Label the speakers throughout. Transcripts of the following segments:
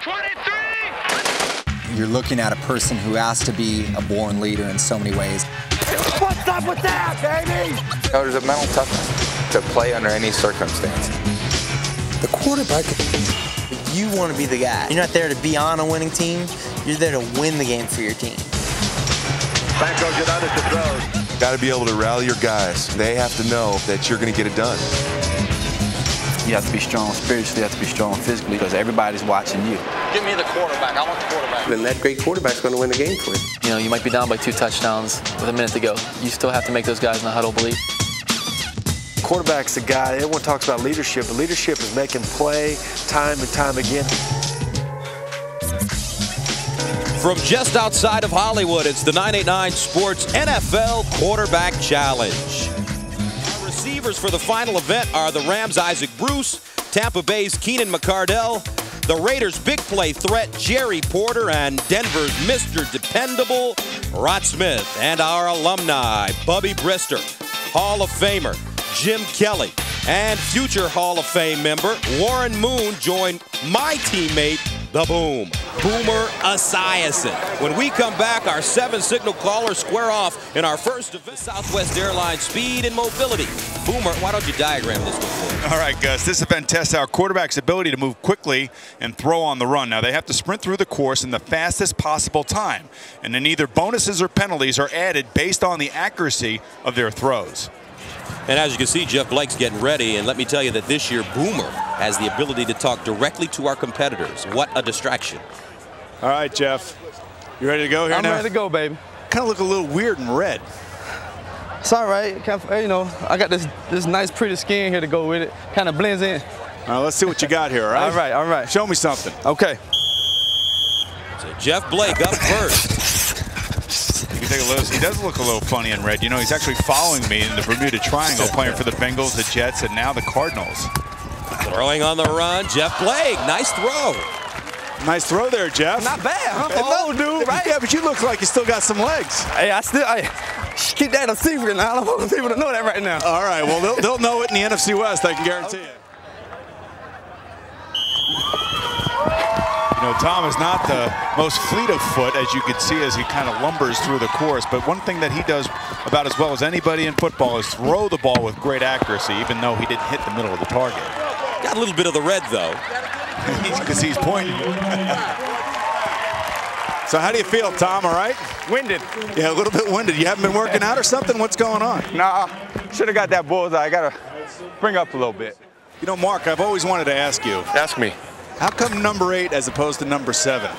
Speaker 1: 23!
Speaker 2: You're looking at a person who has to be a born leader in so many ways.
Speaker 3: What's up with that, baby?
Speaker 4: You know, there's a mental toughness to play under any circumstance.
Speaker 5: The quarterback,
Speaker 6: you want to be the guy. You're not there to be on a winning team. You're there to win the game for your team.
Speaker 7: Banco United to throw.
Speaker 8: Got to be able to rally your guys. They have to know that you're going to get it done.
Speaker 9: You have to be strong spiritually, you have to be strong physically because everybody's watching you.
Speaker 10: Give me the quarterback. I want the quarterback.
Speaker 5: Then that great quarterback's going to win the game for you.
Speaker 11: You know, you might be down by two touchdowns with a minute to go. You still have to make those guys in the huddle believe.
Speaker 12: Quarterback's the guy. Everyone talks about leadership, but leadership is making play time and time again.
Speaker 13: From just outside of Hollywood, it's the 989 Sports NFL Quarterback Challenge. Our receivers for the final event are the Rams' Isaac Bruce, Tampa Bay's Keenan McCardell, the Raiders' big play threat Jerry Porter, and Denver's Mr. Dependable Rod Smith, and our alumni Bubby Brister, Hall of Famer Jim Kelly, and future Hall of Fame member Warren Moon join my teammate the Boom, Boomer Esiason. When we come back, our seven signal callers square off in our first event, Southwest Airlines Speed and Mobility. Boomer, why don't you diagram this one?
Speaker 14: All right, Gus. This event tests our quarterback's ability to move quickly and throw on the run. Now, they have to sprint through the course in the fastest possible time, and then either bonuses or penalties are added based on the accuracy of their throws.
Speaker 13: And as you can see, Jeff Blake's getting ready. And let me tell you that this year, Boomer has the ability to talk directly to our competitors. What a distraction.
Speaker 14: All right, Jeff. You ready to go here
Speaker 15: I'm
Speaker 14: now?
Speaker 15: ready to go, baby.
Speaker 14: Kind of look a little weird in red.
Speaker 15: It's all right. You know, I got this this nice, pretty skin here to go with it. Kind of blends in.
Speaker 14: All right, let's see what you got here, all right?
Speaker 15: All right, all right.
Speaker 14: Show me something.
Speaker 15: Okay.
Speaker 13: So Jeff Blake up first.
Speaker 14: You can take a look. He does look a little funny in red. You know, he's actually following me in the Bermuda Triangle, playing for the Bengals, the Jets, and now the Cardinals.
Speaker 13: Throwing on the run, Jeff Blake. Nice throw.
Speaker 14: Nice throw there, Jeff.
Speaker 15: Not bad, huh?
Speaker 14: Hey,
Speaker 15: Oh,
Speaker 14: no,
Speaker 15: dude. Right?
Speaker 14: Yeah, but you look like you still got some legs.
Speaker 15: Hey, I still, I keep that a secret now. I don't want people to know that right now.
Speaker 14: All right, well, they'll, they'll know it in the NFC West, I can guarantee it. You know, Tom is not the most fleet of foot, as you can see as he kind of lumbers through the course. But one thing that he does about as well as anybody in football is throw the ball with great accuracy, even though he didn't hit the middle of the target.
Speaker 13: Got a little bit of the red, though.
Speaker 14: Because he's pointing. so how do you feel, Tom, all right?
Speaker 12: Winded.
Speaker 14: Yeah, a little bit winded. You haven't been working out or something? What's going on?
Speaker 12: Nah, should have got that bullseye. I got to bring up a little bit.
Speaker 14: You know, Mark, I've always wanted to ask you.
Speaker 7: Ask me.
Speaker 14: How come number eight as opposed to number seven?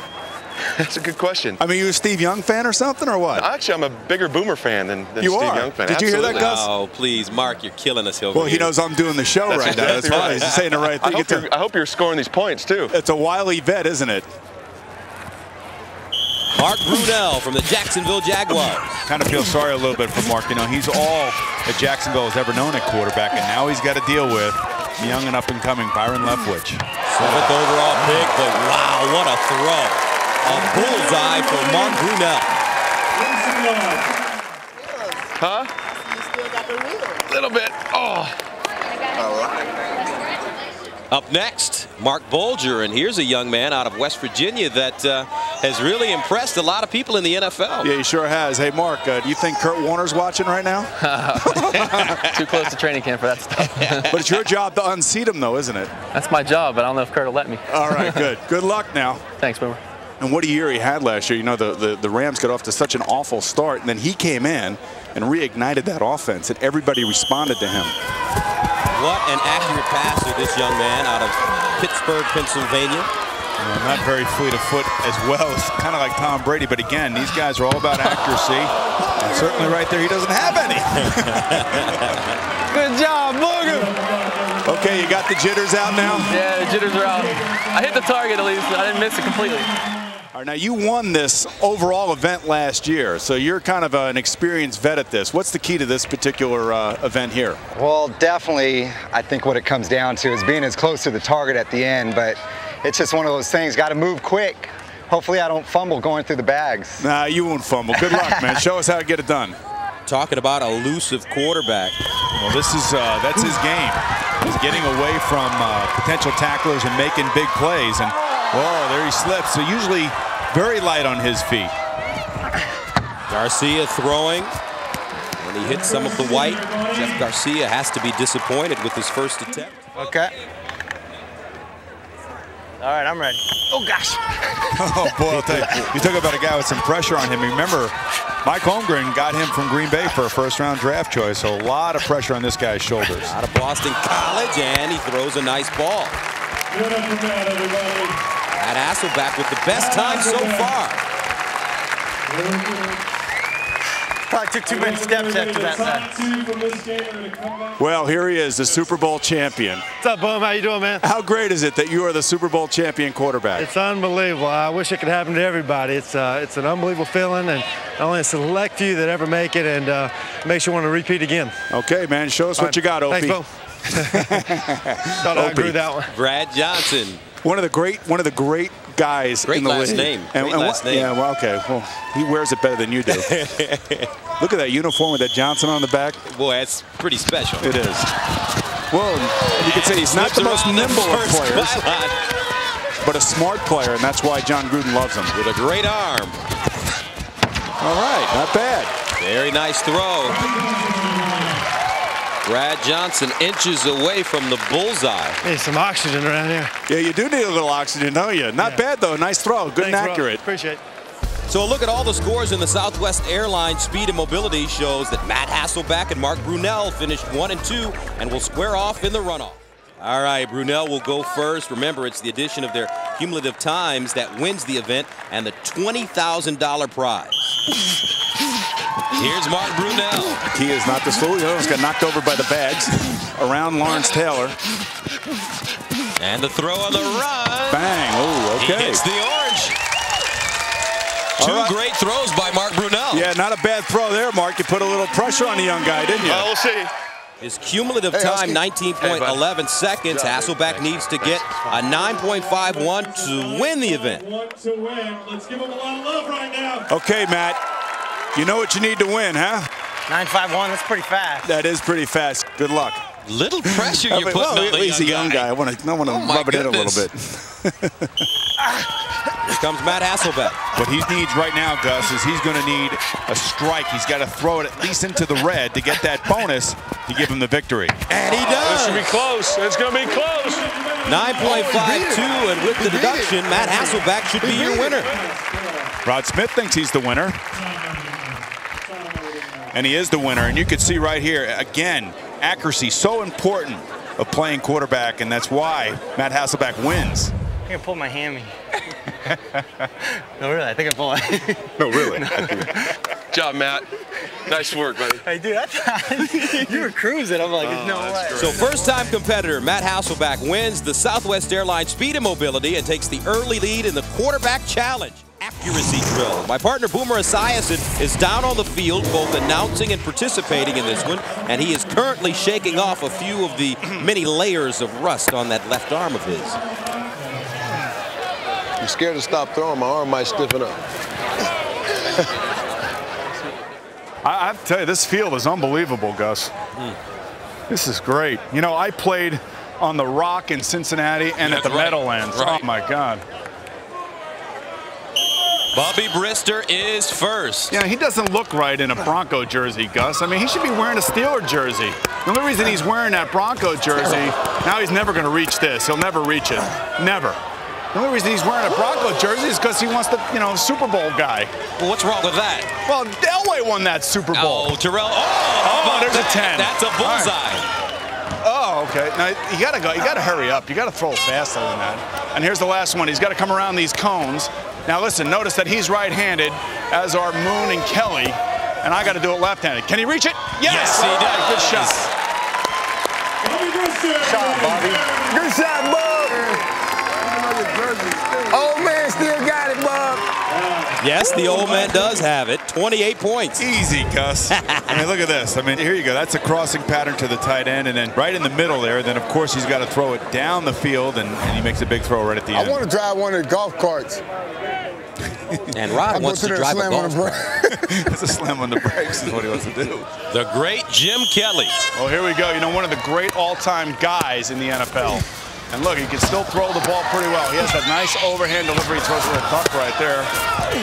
Speaker 7: That's a good question.
Speaker 14: I mean, you a Steve Young fan or something, or what?
Speaker 7: Actually, I'm a bigger Boomer fan than, than
Speaker 14: You
Speaker 7: Steve
Speaker 14: are?
Speaker 7: Young fan.
Speaker 14: Did you hear that,
Speaker 7: Absolutely.
Speaker 14: Gus?
Speaker 13: Oh, please, Mark, you're killing us, Hilton.
Speaker 14: Well, he knows I'm doing the show
Speaker 7: That's
Speaker 14: right now. That's
Speaker 7: exactly
Speaker 14: why
Speaker 7: right.
Speaker 14: he's saying the right
Speaker 7: I
Speaker 14: thing.
Speaker 7: hope,
Speaker 14: It's
Speaker 7: you're, I hope you're scoring these points, too.
Speaker 14: it's a wily vet, isn't it?
Speaker 13: Mark Brunell from the Jacksonville Jaguars.
Speaker 14: Kind of feel sorry a little bit for Mark. You know, he's all that Jacksonville has ever known at quarterback, and now he's got to deal with young and up-and-coming Byron Leftwich.
Speaker 13: Seventh overall pick, but wow, what a throw. A bullseye for Mark Brunell.
Speaker 7: Huh? A little bit. Oh.
Speaker 13: Up next, Marc Bulger, and here's a young man out of West Virginia that uh, has really impressed a lot of people in the NFL.
Speaker 14: Yeah, he sure has. Hey, Mark, uh, do you think Kurt Warner's watching right now?
Speaker 11: Too close to training camp for that stuff.
Speaker 14: but it's your job to unseat him, though, isn't it?
Speaker 11: That's my job, but I don't know if Kurt will let me.
Speaker 14: All right, good. Good luck now.
Speaker 11: Thanks, Boomer.
Speaker 14: And what a year he had last year. You know, the, the, the Rams got off to such an awful start, and then he came in and reignited that offense, and everybody responded to him.
Speaker 13: What an accurate passer, this young man out of Pittsburgh, Pennsylvania.
Speaker 14: Well, not very fleet of foot as well. It's kind of like Tom Brady, but again, these guys are all about accuracy. And certainly right there, he doesn't have any.
Speaker 15: Good job, Booger.
Speaker 14: okay, you got the jitters out now?
Speaker 11: Yeah, the jitters are out. I hit the target at least. I didn't miss it completely.
Speaker 14: All right, now you won this overall event last year, so you're kind of an experienced vet at this. What's the key to this particular uh, event here?
Speaker 16: Well, definitely, I think what it comes down to is being as close to the target at the end, but it's just one of those things, got to move quick. Hopefully I don't fumble going through the bags.
Speaker 14: Nah, you won't fumble. Good luck, man. Show us how to get it done.
Speaker 13: Talking about elusive quarterback.
Speaker 14: Well, this is uh, that's his game. He's getting away from uh, potential tacklers and making big plays. And Whoa, there he slips. So usually very light on his feet.
Speaker 13: Garcia throwing. When he hits some of the white, Jeff Garcia has to be disappointed with his first attempt.
Speaker 6: Okay. All right, I'm ready. Oh, gosh.
Speaker 14: oh, boy, I'll tell you. You talk about a guy with some pressure on him. Remember, Mike Holmgren got him from Green Bay for a first-round draft choice, so a lot of pressure on this guy's shoulders.
Speaker 13: Out of Boston College, and he throws a nice ball. Matt Hasselbeck with the best time so far.
Speaker 6: Probably took too many steps after that.
Speaker 14: Well, here he is, the Super Bowl champion.
Speaker 12: What's up, Boom? How you doing, man?
Speaker 14: How great is it that you are the Super Bowl champion quarterback?
Speaker 12: It's unbelievable. I wish it could happen to everybody. It's uh, it's an unbelievable feeling, and only a select few that ever make it, and uh, makes you want to repeat again.
Speaker 14: Okay, man. Show us
Speaker 12: All
Speaker 14: what
Speaker 12: right.
Speaker 14: you got, Opie.
Speaker 12: Thanks, Bo. Thought I
Speaker 14: Opie.
Speaker 12: agree with that one.
Speaker 13: Brad Johnson.
Speaker 14: One of the great, one of the great guys
Speaker 13: Great
Speaker 14: in the
Speaker 13: last
Speaker 14: league.
Speaker 13: name. Great
Speaker 14: what-
Speaker 13: last name.
Speaker 14: Yeah, well, okay. Well, he wears it better than you do. Look at that uniform with that Johnson on the back.
Speaker 13: Boy, that's pretty special.
Speaker 14: It is. Well, you could say he's not the most
Speaker 13: the
Speaker 14: nimble of players, but a smart player, and that's why Jon Gruden loves him.
Speaker 13: With a great arm.
Speaker 14: All right, not bad.
Speaker 13: Very nice throw. Brad Johnson inches away from the bullseye.
Speaker 12: Hey, some oxygen around here.
Speaker 14: Yeah, you do need a little oxygen, don't you? Not bad, though. Nice throw. Good and
Speaker 12: Thanks, bro.
Speaker 14: accurate.
Speaker 12: Appreciate it.
Speaker 13: So a look at all the scores in the Southwest Airlines Speed and Mobility shows that Matt Hasselbeck and Mark Brunell finished one and two and will square off in the runoff. All right, Brunell will go first. Remember, it's the addition of their cumulative times that wins the event and the $20,000 prize. Here's Mark Brunell.
Speaker 14: He is not the slow. He almost got knocked over by the bags around Lawrence Taylor.
Speaker 13: And the throw on the run.
Speaker 14: Bang. Oh,
Speaker 13: He
Speaker 14: okay.
Speaker 13: hits the orange. Two
Speaker 14: right.
Speaker 13: great throws by Mark Brunell.
Speaker 14: Yeah, not a bad throw there, Mark. You put a little pressure on the young guy, didn't you?
Speaker 7: Well, we'll see.
Speaker 13: His cumulative
Speaker 7: Hey,
Speaker 13: time,
Speaker 7: Husky.
Speaker 13: 19.11 seconds. Hasselbeck needs to get a 9.51 to win the event.
Speaker 1: to win. Let's give him a lot of love right now.
Speaker 14: Okay, Matt. You know what you need to win, huh?
Speaker 6: 951, that's pretty fast.
Speaker 14: That is pretty fast. Good luck.
Speaker 13: Little pressure you're
Speaker 14: but,
Speaker 13: putting
Speaker 14: well,
Speaker 13: on the
Speaker 14: he's a
Speaker 13: young
Speaker 14: young guy. I want to, I want to
Speaker 13: Oh, my
Speaker 14: rub it in a little bit.
Speaker 13: Here comes Matt Hasselbeck.
Speaker 14: What he needs right now, Gus, is he's going to need a strike. He's got to throw it at least into the red to get that bonus to give him the victory.
Speaker 13: And he does.
Speaker 7: This should be close. It's going to be close.
Speaker 13: 9.52, and with the deduction, Matt Hasselbeck should be your winner.
Speaker 14: Rod Smith thinks he's the winner. And he is the winner. And you can see right here, again, accuracy so important of playing quarterback, and that's why Matt Hasselbeck wins.
Speaker 6: I think I pulled my hammy. no, really, I think I pulled my
Speaker 14: No, really.
Speaker 7: Good job, Matt. Nice work, buddy.
Speaker 6: Hey, dude, that's you were cruising. I'm like,
Speaker 7: Oh,
Speaker 6: no way.
Speaker 13: So first-time competitor Matt Hasselbeck wins the Southwest Airlines Speed and Mobility and takes the early lead in the quarterback challenge. Accuracy drill. My partner Boomer Esiason is down on the field, both announcing and participating in this one, and he is currently shaking off a few of the many layers of rust on that left arm of his.
Speaker 17: I'm scared to stop throwing. My arm might stiffen up.
Speaker 14: I, I tell you, this field is unbelievable, Gus. Hmm. This is great. You know, I played on the Rock in Cincinnati and at the
Speaker 13: right.
Speaker 14: Meadowlands.
Speaker 13: Right.
Speaker 14: Oh, my God.
Speaker 13: Bobby Brister is first.
Speaker 14: Yeah, he doesn't look right in a Bronco jersey, Gus. I mean, he should be wearing a Steeler jersey. The only reason he's wearing that Bronco jersey, now he's never going to reach this. He'll never reach it. Never. The only reason he's wearing a Bronco jersey is because he wants the, you know, Super Bowl guy.
Speaker 13: Well, what's wrong with that?
Speaker 14: Well, Elway won that Super Bowl.
Speaker 13: Oh, Terrell. Oh,
Speaker 14: Oh, there's a 10.
Speaker 13: That's a
Speaker 14: All right.
Speaker 13: bullseye.
Speaker 14: Oh, okay. Now you gotta go. You gotta hurry up. You gotta throw faster than that. And here's the last one. He's got to come around these cones. Now listen. Notice that he's right-handed, as are Moon and Kelly, and I got to do it left-handed. Can he reach it? Yes.
Speaker 13: Yes, he
Speaker 14: All right,
Speaker 13: does.
Speaker 14: Good shot.
Speaker 1: Bobby
Speaker 16: shot, Bobby. Good shot, Bob. Old man still got it, Bob.
Speaker 13: Yes, the old man does have it. 28 points.
Speaker 14: Easy, Gus. I mean, look at this. I mean, here you go. That's a crossing pattern to the tight end, and then right in the middle there. Then, of course, he's got to throw it down the field, and, and he makes a big throw right at the
Speaker 17: I
Speaker 14: end.
Speaker 17: I want to drive one of the golf carts.
Speaker 13: And
Speaker 17: I
Speaker 13: Rod wants to
Speaker 17: through
Speaker 13: drive
Speaker 17: and
Speaker 13: a
Speaker 17: slam on
Speaker 13: golf
Speaker 17: the
Speaker 13: cart.
Speaker 17: brake.
Speaker 14: That's a slam on the brakes is what he wants to do.
Speaker 13: The great Jim Kelly.
Speaker 14: Well, here we go. You know, one of the great all-time guys in the NFL. And look, he can still throw the ball pretty well. He has that nice overhand delivery. He throws a little duck right there.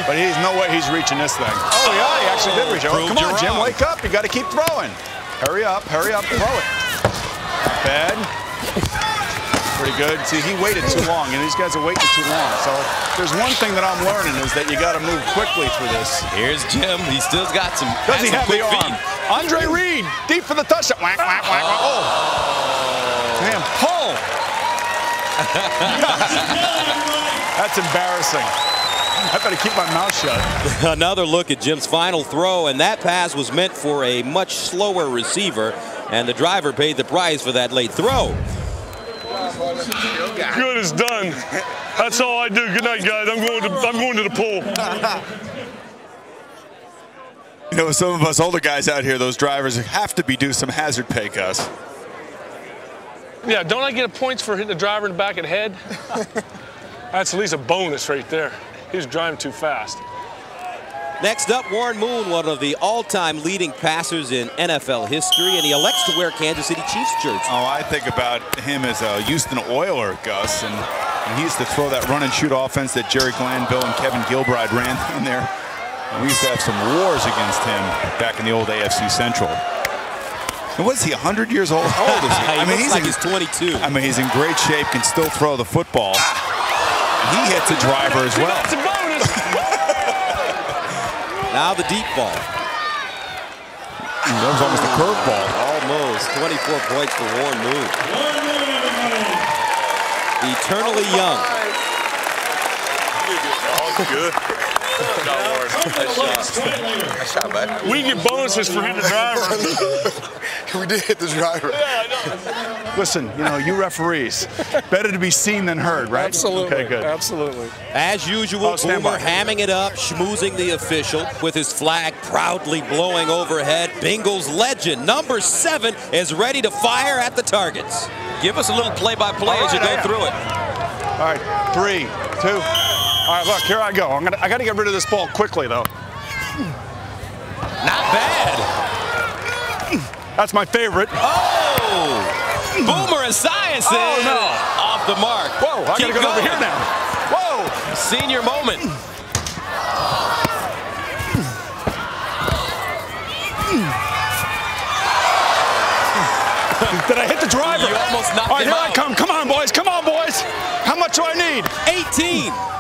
Speaker 14: But he's no way he's reaching this thing. Oh, yeah, he actually did reach it. Oh, come on, Jim, wake up. You got to keep throwing. Hurry up, hurry up, throw it. Not bad. Pretty good. See, he waited too long, and these guys are waiting too long. So there's one thing that I'm learning is that you got to move quickly through this.
Speaker 13: Here's Jim. He still's got some.
Speaker 14: Does he have the arm?
Speaker 13: feet.
Speaker 14: Andre Reed, deep for the touchdown. Whack, whack, whack, whack. Oh. Damn, pull. That's embarrassing. I better keep my mouth shut.
Speaker 13: Another look at Jim's final throw, and that pass was meant for a much slower receiver, and the driver paid the price for that late throw.
Speaker 18: Good is done. That's all I do. Good night, guys. I'm going to I'm going to the pool.
Speaker 14: You know, some of us older guys out here, those drivers have to be due some hazard pay, Gus.
Speaker 18: Yeah, don't I get points for hitting the driver in the back of the head? That's at least a bonus right there. He's driving too fast.
Speaker 13: Next up, Warren Moon, one of the all-time leading passers in NFL history, and he elects to wear Kansas City Chiefs jersey.
Speaker 14: Oh, I think about him as a Houston Oiler, Gus, and, and he used to throw that run and shoot offense that Jerry Glanville and Kevin Gilbride ran in there. And we used to have some wars against him back in the old AFC Central. And what is he, 100 years old? How old is he?
Speaker 13: He looks
Speaker 14: he's
Speaker 13: like
Speaker 14: in,
Speaker 13: he's 22.
Speaker 14: I mean, he's in great shape, can still throw the football. Ah. He hits a driver as well.
Speaker 18: That's a bonus.
Speaker 13: Now the deep ball.
Speaker 14: That was almost a curveball.
Speaker 13: Almost 24 points for Warren Moon. Eternally young.
Speaker 18: good.
Speaker 4: Nice shot, bud.
Speaker 18: We get bonuses for hitting the driver.
Speaker 17: we did hit the driver.
Speaker 14: Listen, you know, you referees, better to be seen than heard, right?
Speaker 17: Absolutely.
Speaker 14: Okay, good.
Speaker 17: Absolutely.
Speaker 13: As usual,
Speaker 14: Oh, stand
Speaker 13: Boomer hamming it up, schmoozing the official with his flag proudly blowing overhead. Bengals legend number seven is ready to fire at the targets. Give us a little play-by-play as you go through it.
Speaker 14: All right, three, two. All right, look, here I go. I'm gonna, I got to get rid of this ball quickly, though.
Speaker 13: Not bad.
Speaker 14: That's my favorite.
Speaker 13: Oh! Boomer and Science
Speaker 14: Oh, no.
Speaker 13: off the mark.
Speaker 14: Whoa, I
Speaker 13: Keep
Speaker 14: gotta go over here now. Whoa!
Speaker 13: Senior moment.
Speaker 14: Did I hit the driver?
Speaker 13: You almost knocked
Speaker 14: All right, here I come. Come on, boys. Come on, boys. How much do I need?
Speaker 13: 18.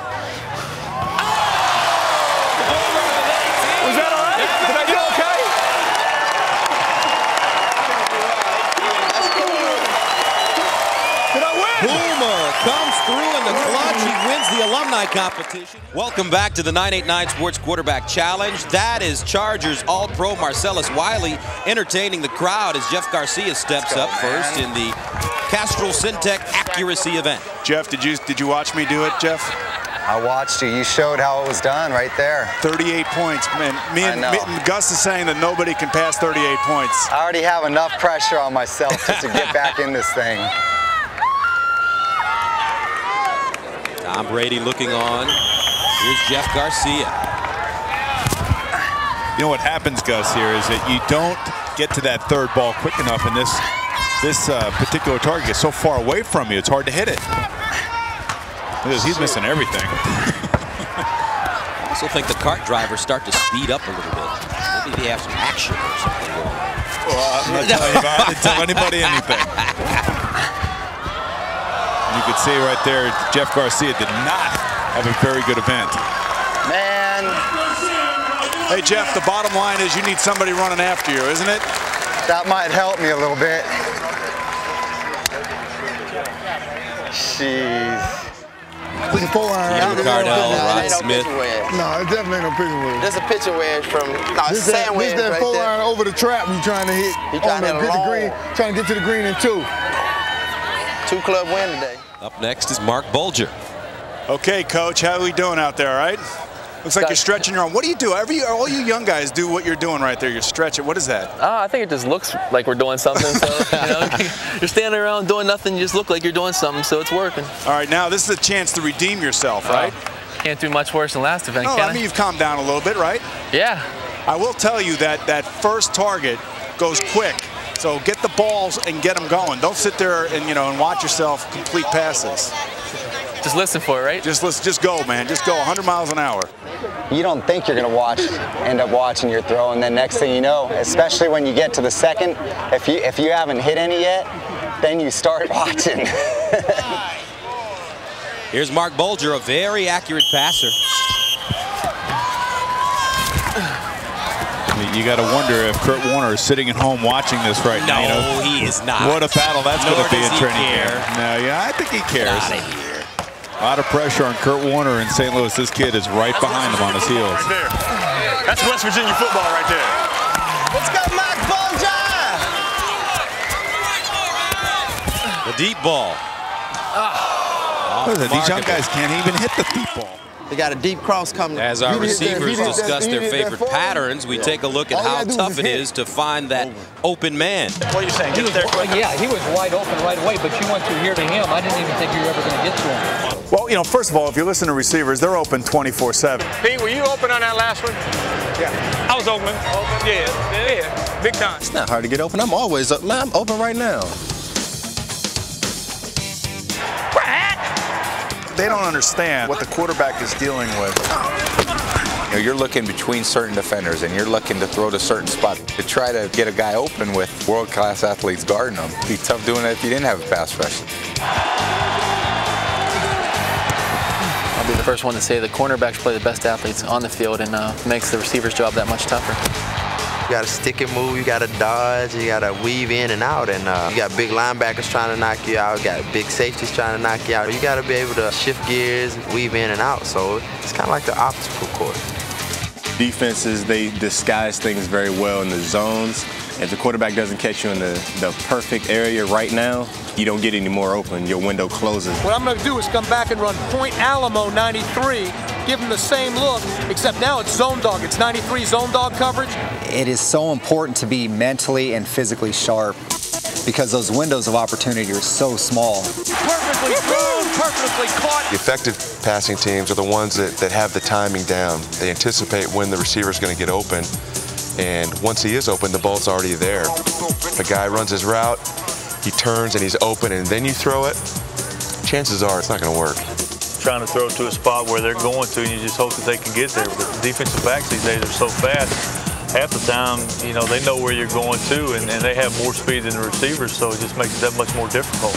Speaker 13: Wins the alumni competition. Welcome back to the 989 Sports Quarterback Challenge. That is Chargers All-Pro Marcellus Wiley entertaining the crowd as Jeff Garcia steps up first in the Castrol Syntec Accuracy event.
Speaker 14: Jeff, did you did you watch me do it, Jeff?
Speaker 16: I watched you. You showed how it was done right there.
Speaker 14: 38 points, man. Me and, me and Gus is saying that nobody can pass 38 points.
Speaker 16: I already have enough pressure on myself just to get back in this thing.
Speaker 13: Tom Brady looking on. Here's Jeff Garcia.
Speaker 14: You know what happens, Gus, here is that you don't get to that third ball quick enough, and this this uh, particular target is so far away from you, it's hard to hit it. He's missing everything.
Speaker 13: I also think the cart drivers start to speed up a little bit. Maybe they have some action or something going on.
Speaker 14: Well, I'm not telling you, I didn't tell anybody anything. And you could see right there, Jeff Garcia did not have a very good event.
Speaker 16: Man,
Speaker 14: Hey, Jeff, the bottom line is you need somebody running after you, isn't it?
Speaker 16: that might help me a little bit. Jeez.
Speaker 3: Put your four iron
Speaker 13: Peter Cardell, Rod Smith.
Speaker 3: No, it definitely ain't no pitching wedge.
Speaker 10: There's a pitching wedge from no
Speaker 3: This that,
Speaker 10: sand
Speaker 3: this
Speaker 10: wedge
Speaker 3: that
Speaker 10: right
Speaker 3: four
Speaker 10: there.
Speaker 3: iron over the trap you trying to hit.
Speaker 10: He trying
Speaker 3: on
Speaker 10: to
Speaker 3: the,
Speaker 10: hit
Speaker 3: get the green, trying to get to the green in two.
Speaker 10: Two club win today.
Speaker 13: Up next is Marc Bulger.
Speaker 14: Okay, Coach, how are we doing out there, all right? Looks like you're stretching your arm. What do you do? Every all you young guys do what you're doing right there. You're stretching. What is that?
Speaker 11: Uh, I think it just looks like we're doing something. So, you know, you're standing around doing nothing, you just look like you're doing something, so it's working.
Speaker 14: All right, now this is a chance to redeem yourself, right?
Speaker 11: Can't do much worse than last event,
Speaker 14: no,
Speaker 11: can
Speaker 14: I mean you've calmed down a little bit, right?
Speaker 11: Yeah.
Speaker 14: I will tell you that that first target goes quick. So get the balls and get them going. Don't sit there and you know and watch yourself complete passes.
Speaker 11: Just listen for it, right?
Speaker 14: Just let's just go, man. Just go 100 miles an hour.
Speaker 16: You don't think you're going to watch, end up watching your throw, and then next thing you know, especially when you get to the second, if you if you haven't hit any yet, then you start watching.
Speaker 13: Here's Marc Bulger, a very accurate passer.
Speaker 14: I mean, you got to wonder if Kurt Warner is sitting at home watching this right
Speaker 13: no,
Speaker 14: now. You know,
Speaker 13: he is not.
Speaker 14: What a battle that's going to be in training
Speaker 13: care.
Speaker 14: camp. No, yeah, I think he cares. A lot of pressure on Kurt Warner in St. Louis. This kid is right behind him on his heels.
Speaker 18: Right there. That's West Virginia football right there.
Speaker 6: Let's go, Marc Bulger!
Speaker 13: The deep ball. Ah.
Speaker 14: What is it? These young guys can't even hit the deep ball.
Speaker 6: They got a deep cross coming.
Speaker 13: As our receivers discuss their favorite patterns, we take a look at how tough it is to find that open man.
Speaker 18: What are you saying? Get there quick.
Speaker 19: Yeah, he was wide open right away, but you went through here to him. I didn't even think you were ever going to get to him.
Speaker 14: Well, you know, first of all, if you listen to receivers, they're open 24-7.
Speaker 18: Pete, were you open on that last one?
Speaker 5: Yeah.
Speaker 18: I was open. Open? Yeah, yeah, big time.
Speaker 5: It's not hard to get open. I'm always up. Man, I'm open right now.
Speaker 14: They don't understand what the quarterback is dealing with.
Speaker 4: You know, you're looking between certain defenders and you're looking to throw to certain spot to try to get a guy open with world-class athletes guarding him. It'd be tough doing it if you didn't have a pass rush.
Speaker 11: I'll be the first one to say the cornerbacks play the best athletes on the field and uh, makes the receiver's job that much tougher.
Speaker 10: You got to stick and move, you got to dodge, you got to weave in and out, and uh, you got big linebackers trying to knock you out, you got big safeties trying to knock you out. You got to be able to shift gears, weave in and out. So it's kind of like the obstacle course.
Speaker 20: Defenses, they disguise things very well in the zones. If the quarterback doesn't catch you in the, the perfect area right now, you don't get any more open. Your window closes.
Speaker 19: What I'm going to do is come back and run Point Alamo 93, give him the same look, except now it's zone dog. It's 93 zone dog coverage.
Speaker 2: It is so important to be mentally and physically sharp because those windows of opportunity are so small.
Speaker 19: Perfectly thrown, perfectly caught.
Speaker 8: The effective passing teams are the ones that, that have the timing down. They anticipate when the receiver is going to get open. And once he is open, the ball's already there. The guy runs his route, he turns and he's open, and then you throw it, chances are it's not going to work.
Speaker 21: Trying to throw to a spot where they're going to, and you just hope that they can get there. But the defensive backs these days are so fast. Half the time, you know, they know where you're going to, and, and they have more speed than the receivers, so it just makes it that much more difficult.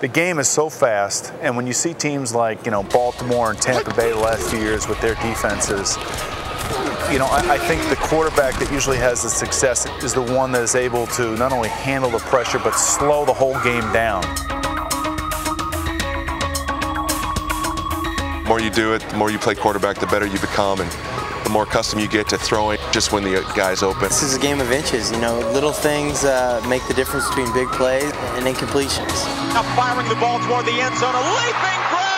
Speaker 14: The game is so fast, and when you see teams like, you know, Baltimore and Tampa Bay the last few years with their defenses, you know, I, I, think the quarterback that usually has the success is the one that is able to not only handle the pressure, but slow the whole game down.
Speaker 8: The more you do it, the more you play quarterback, the better you become, and the more accustomed you get to throwing just when the guy's open.
Speaker 6: This is a game of inches, you know, little things uh, make the difference between big plays and incompletions.
Speaker 22: Now firing the ball toward the end zone, a leaping grab!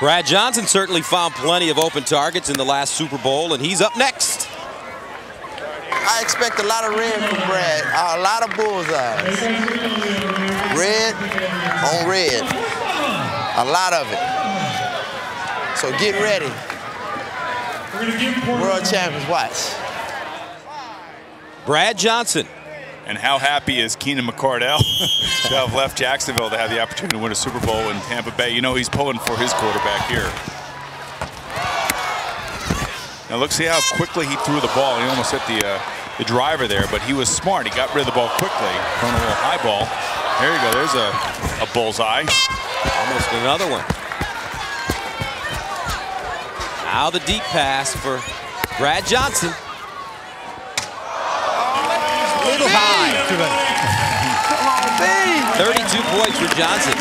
Speaker 13: Brad Johnson certainly found plenty of open targets in the last Super Bowl, and he's up next.
Speaker 10: I expect a lot of red from Brad, a lot of bullseyes. Red on red, a lot of it. So get ready. World champions, watch.
Speaker 13: Brad Johnson.
Speaker 14: And how happy is Keenan McCardell to have left Jacksonville to have the opportunity to win a Super Bowl in Tampa Bay? You know he's pulling for his quarterback here. Now look, see how quickly he threw the ball. He almost hit the uh, the driver there, but he was smart. He got rid of the ball quickly, throwing a little high ball. There you go. There's a, a bullseye.
Speaker 13: Almost another one. Now the deep pass for Brad Johnson. Little high. 32 points for Johnson.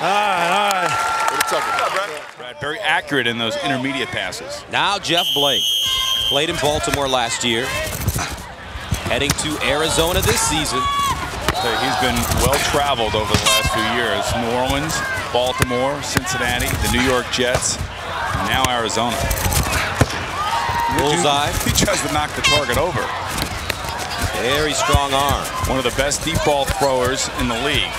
Speaker 14: All right, all right. Brad, very accurate in those intermediate passes.
Speaker 13: Now Jeff Blake. Played in Baltimore last year. Heading to Arizona this season.
Speaker 14: So he's been well-traveled over the last few years. New Orleans, Baltimore, Cincinnati, the New York Jets, now Arizona.
Speaker 13: Bullseye.
Speaker 14: He tries to knock the target over.
Speaker 13: Very strong arm.
Speaker 14: One of the best deep ball throwers in the league.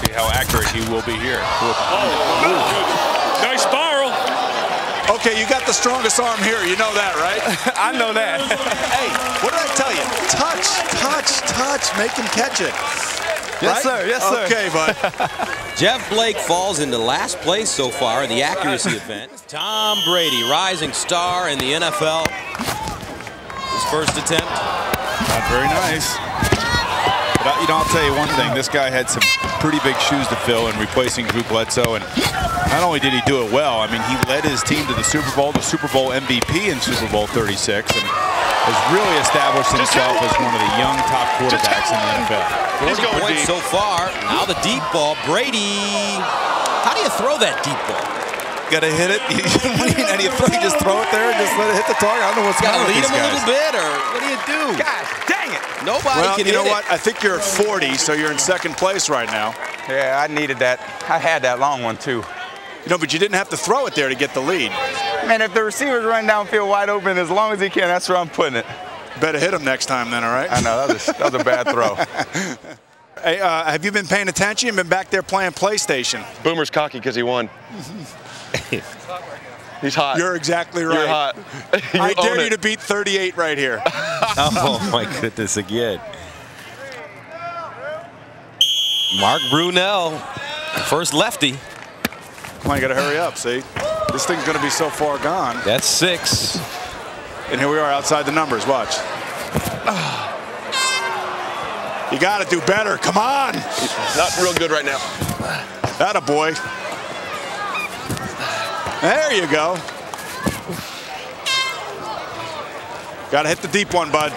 Speaker 14: See how accurate he will be here.
Speaker 18: Oh, nice spiral.
Speaker 14: Okay, you got the strongest arm here. You know that, right?
Speaker 5: I know that.
Speaker 14: hey, what did I tell you? Touch, touch, touch. Make him catch it.
Speaker 5: Yes,
Speaker 14: Right?
Speaker 5: sir. Yes, sir.
Speaker 14: Okay, bud.
Speaker 13: Jeff Blake falls into last place so far in the accuracy event. Tom Brady, rising star in the NFL. His first attempt.
Speaker 14: Not very nice. But, uh, you know, I'll tell you one thing. This guy had some pretty big shoes to fill in replacing Drew Bledsoe. And not only did he do it well, I mean, he led his team to the Super Bowl, the Super Bowl MVP in Super Bowl 36, and has really established himself as one of the young top quarterbacks in the NFL.
Speaker 13: 40 points so far. Now the deep ball. Brady. How do you throw that deep ball?
Speaker 14: Got to hit it. and you, throw, you just throw it there and just let it hit the target. I don't know what's
Speaker 13: Got
Speaker 14: going on
Speaker 13: to
Speaker 14: with
Speaker 13: lead
Speaker 14: these
Speaker 13: him a little bit, or what do you do?
Speaker 5: God dang it.
Speaker 13: Nobody
Speaker 14: well,
Speaker 13: can
Speaker 14: you know
Speaker 13: hit
Speaker 14: what? I think you're at 40, so you're in second place right now.
Speaker 5: Yeah, I needed that. I had that long one too.
Speaker 14: You know, but you didn't have to throw it there to get the lead.
Speaker 5: Man, if the receiver's running downfield wide open as long as he can, that's where I'm putting it.
Speaker 14: Better hit him next time then, all right?
Speaker 5: I know, that was, that was a bad throw.
Speaker 14: Hey, uh, have you been paying attention? You've been back there playing PlayStation.
Speaker 7: Boomer's cocky because he won. He's hot.
Speaker 14: You're exactly right.
Speaker 7: You're hot. You
Speaker 14: I dare
Speaker 7: own
Speaker 14: you to beat 38 right here.
Speaker 13: Oh my goodness, again. Mark Brunell, first lefty.
Speaker 14: Come on, you got to hurry up, see? This thing's going to be so far gone.
Speaker 13: That's six.
Speaker 14: And here we are outside the numbers. Watch. You got to do better. Come on.
Speaker 7: Not real good right now.
Speaker 14: That a boy. There you go. Got to hit the deep one, bud.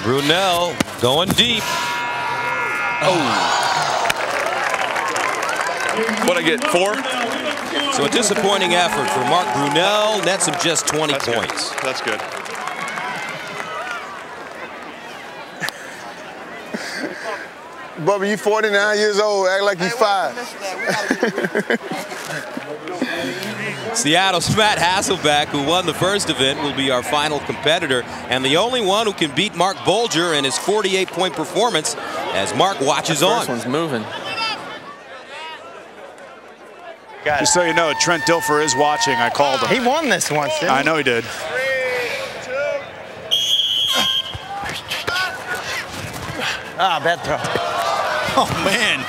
Speaker 13: Brunell going deep. Oh.
Speaker 7: What I get? Four?
Speaker 13: So a disappointing effort for Mark Brunell. Nets him just 20
Speaker 7: That's
Speaker 13: points.
Speaker 7: Good. That's good.
Speaker 17: Bubba, you 49 years old, act like you five.
Speaker 13: Seattle's Matt Hasselbeck, who won the first event, will be our final competitor and the only one who can beat Marc Bulger in his 48-point performance as Mark watches on.
Speaker 11: first one's moving.
Speaker 14: Just so you know, Trent Dilfer is watching. I called him.
Speaker 6: He won this once, didn't
Speaker 14: I know he did.
Speaker 6: Ah, bad throw.
Speaker 14: Oh, man.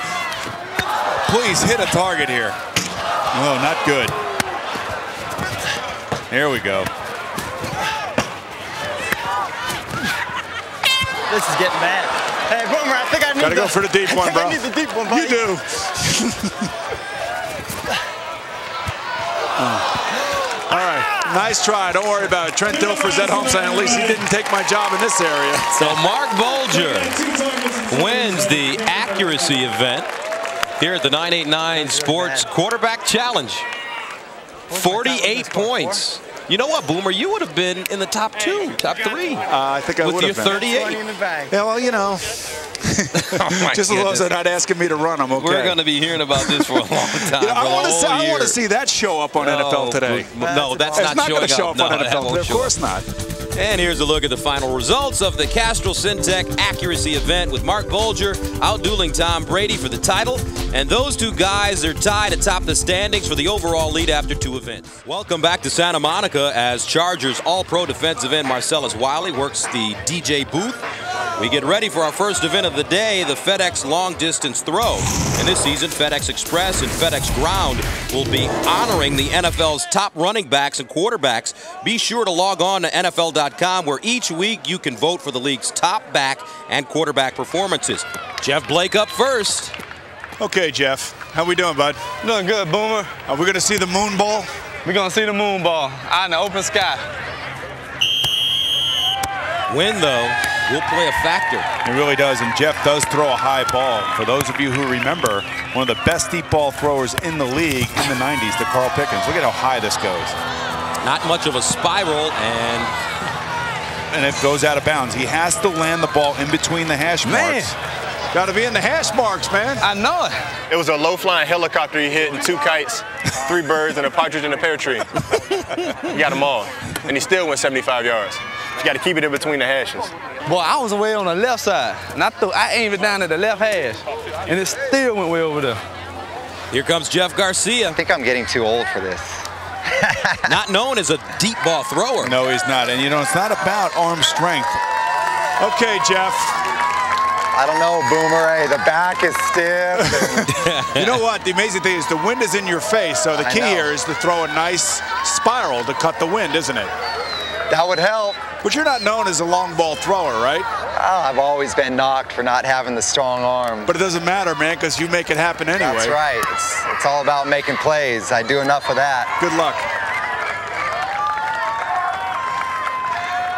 Speaker 14: Please hit a target here. Oh, not good. There we go.
Speaker 6: This is getting bad. Hey, Boomer, I think I need
Speaker 14: Got to
Speaker 6: the,
Speaker 14: go for the deep one,
Speaker 6: I
Speaker 14: bro.
Speaker 6: need the deep one, buddy.
Speaker 14: You do. Oh. All right. Nice try. Don't worry about it. Trent Dilfer's at home saying, at least he didn't take my job in this area.
Speaker 13: So Marc Bulger wins the accuracy event here at the 989 Sports Quarterback Challenge. 48 points. You know what, Boomer? You would have been in the top two, top three.
Speaker 14: Uh, I think I would have been.
Speaker 13: 38.
Speaker 6: in the bag.
Speaker 14: Yeah, well, you know.
Speaker 13: Oh, my
Speaker 14: Just as long as they're not asking me to run, I'm okay.
Speaker 13: We're going to be hearing about this for a long time.
Speaker 14: You know, I want to see. I want to see that show up on
Speaker 13: No,
Speaker 14: NFL today.
Speaker 13: No, that's
Speaker 14: it's
Speaker 13: not,
Speaker 14: not
Speaker 13: showing
Speaker 14: going to show up
Speaker 13: No,
Speaker 14: on NFL today. Of course
Speaker 13: up.
Speaker 14: not.
Speaker 13: And here's a look at the final results of the Castrol Syntec Accuracy event with Marc Bulger outdueling Tom Brady for the title. And those two guys are tied atop the standings for the overall lead after two events. Welcome back to Santa Monica as Chargers All-Pro defensive end Marcellus Wiley works the DJ booth. We get ready for our first event of the day, the FedEx Long Distance Throw. And this season, FedEx Express and FedEx Ground will be honoring the NFL's top running backs and quarterbacks. Be sure to log on to NFL.com where each week you can vote for the league's top back and quarterback performances. Jeff Blake up first.
Speaker 14: Okay, Jeff. How we doing, bud?
Speaker 5: Doing good, Boomer.
Speaker 14: Are we going to see the moon ball?
Speaker 5: We're going to see the moon ball out in the open sky.
Speaker 13: Win, though, will play a factor.
Speaker 14: It really does, and Jeff does throw a high ball. For those of you who remember, one of the best deep ball throwers in the league in the 90s, the Carl Pickens. Look at how high this goes.
Speaker 13: Not much of a spiral, and
Speaker 14: And it goes out of bounds. He has to land the ball in between the hash
Speaker 5: Man.
Speaker 14: Marks. Got to be in the hash marks, man.
Speaker 5: I know it.
Speaker 7: It was a low-flying helicopter he hit and two kites, three birds, and a partridge in a pear tree. he got them all. And he still went 75 yards. You got to keep it in between the hashes.
Speaker 5: Boy, I was away on the left side, and I threw, I aimed it down at the left hash, and it still went way over there.
Speaker 13: Here comes Jeff Garcia.
Speaker 16: I think I'm getting too old for this.
Speaker 13: not known as a deep ball thrower.
Speaker 14: No, he's not. And you know, it's not about arm strength. Okay, Jeff.
Speaker 16: I don't know, Boomer. Hey, the back is stiff.
Speaker 14: you know what? The amazing thing is the wind is in your face, so the key here is to throw a nice spiral to cut the wind, isn't it?
Speaker 16: That would help.
Speaker 14: But you're not known as a long ball thrower, right?
Speaker 16: Oh, I've always been knocked for not having the strong arm.
Speaker 14: But it doesn't matter, man, because you make it happen anyway.
Speaker 16: That's right. It's, it's all about making plays. I do enough of that.
Speaker 14: Good luck.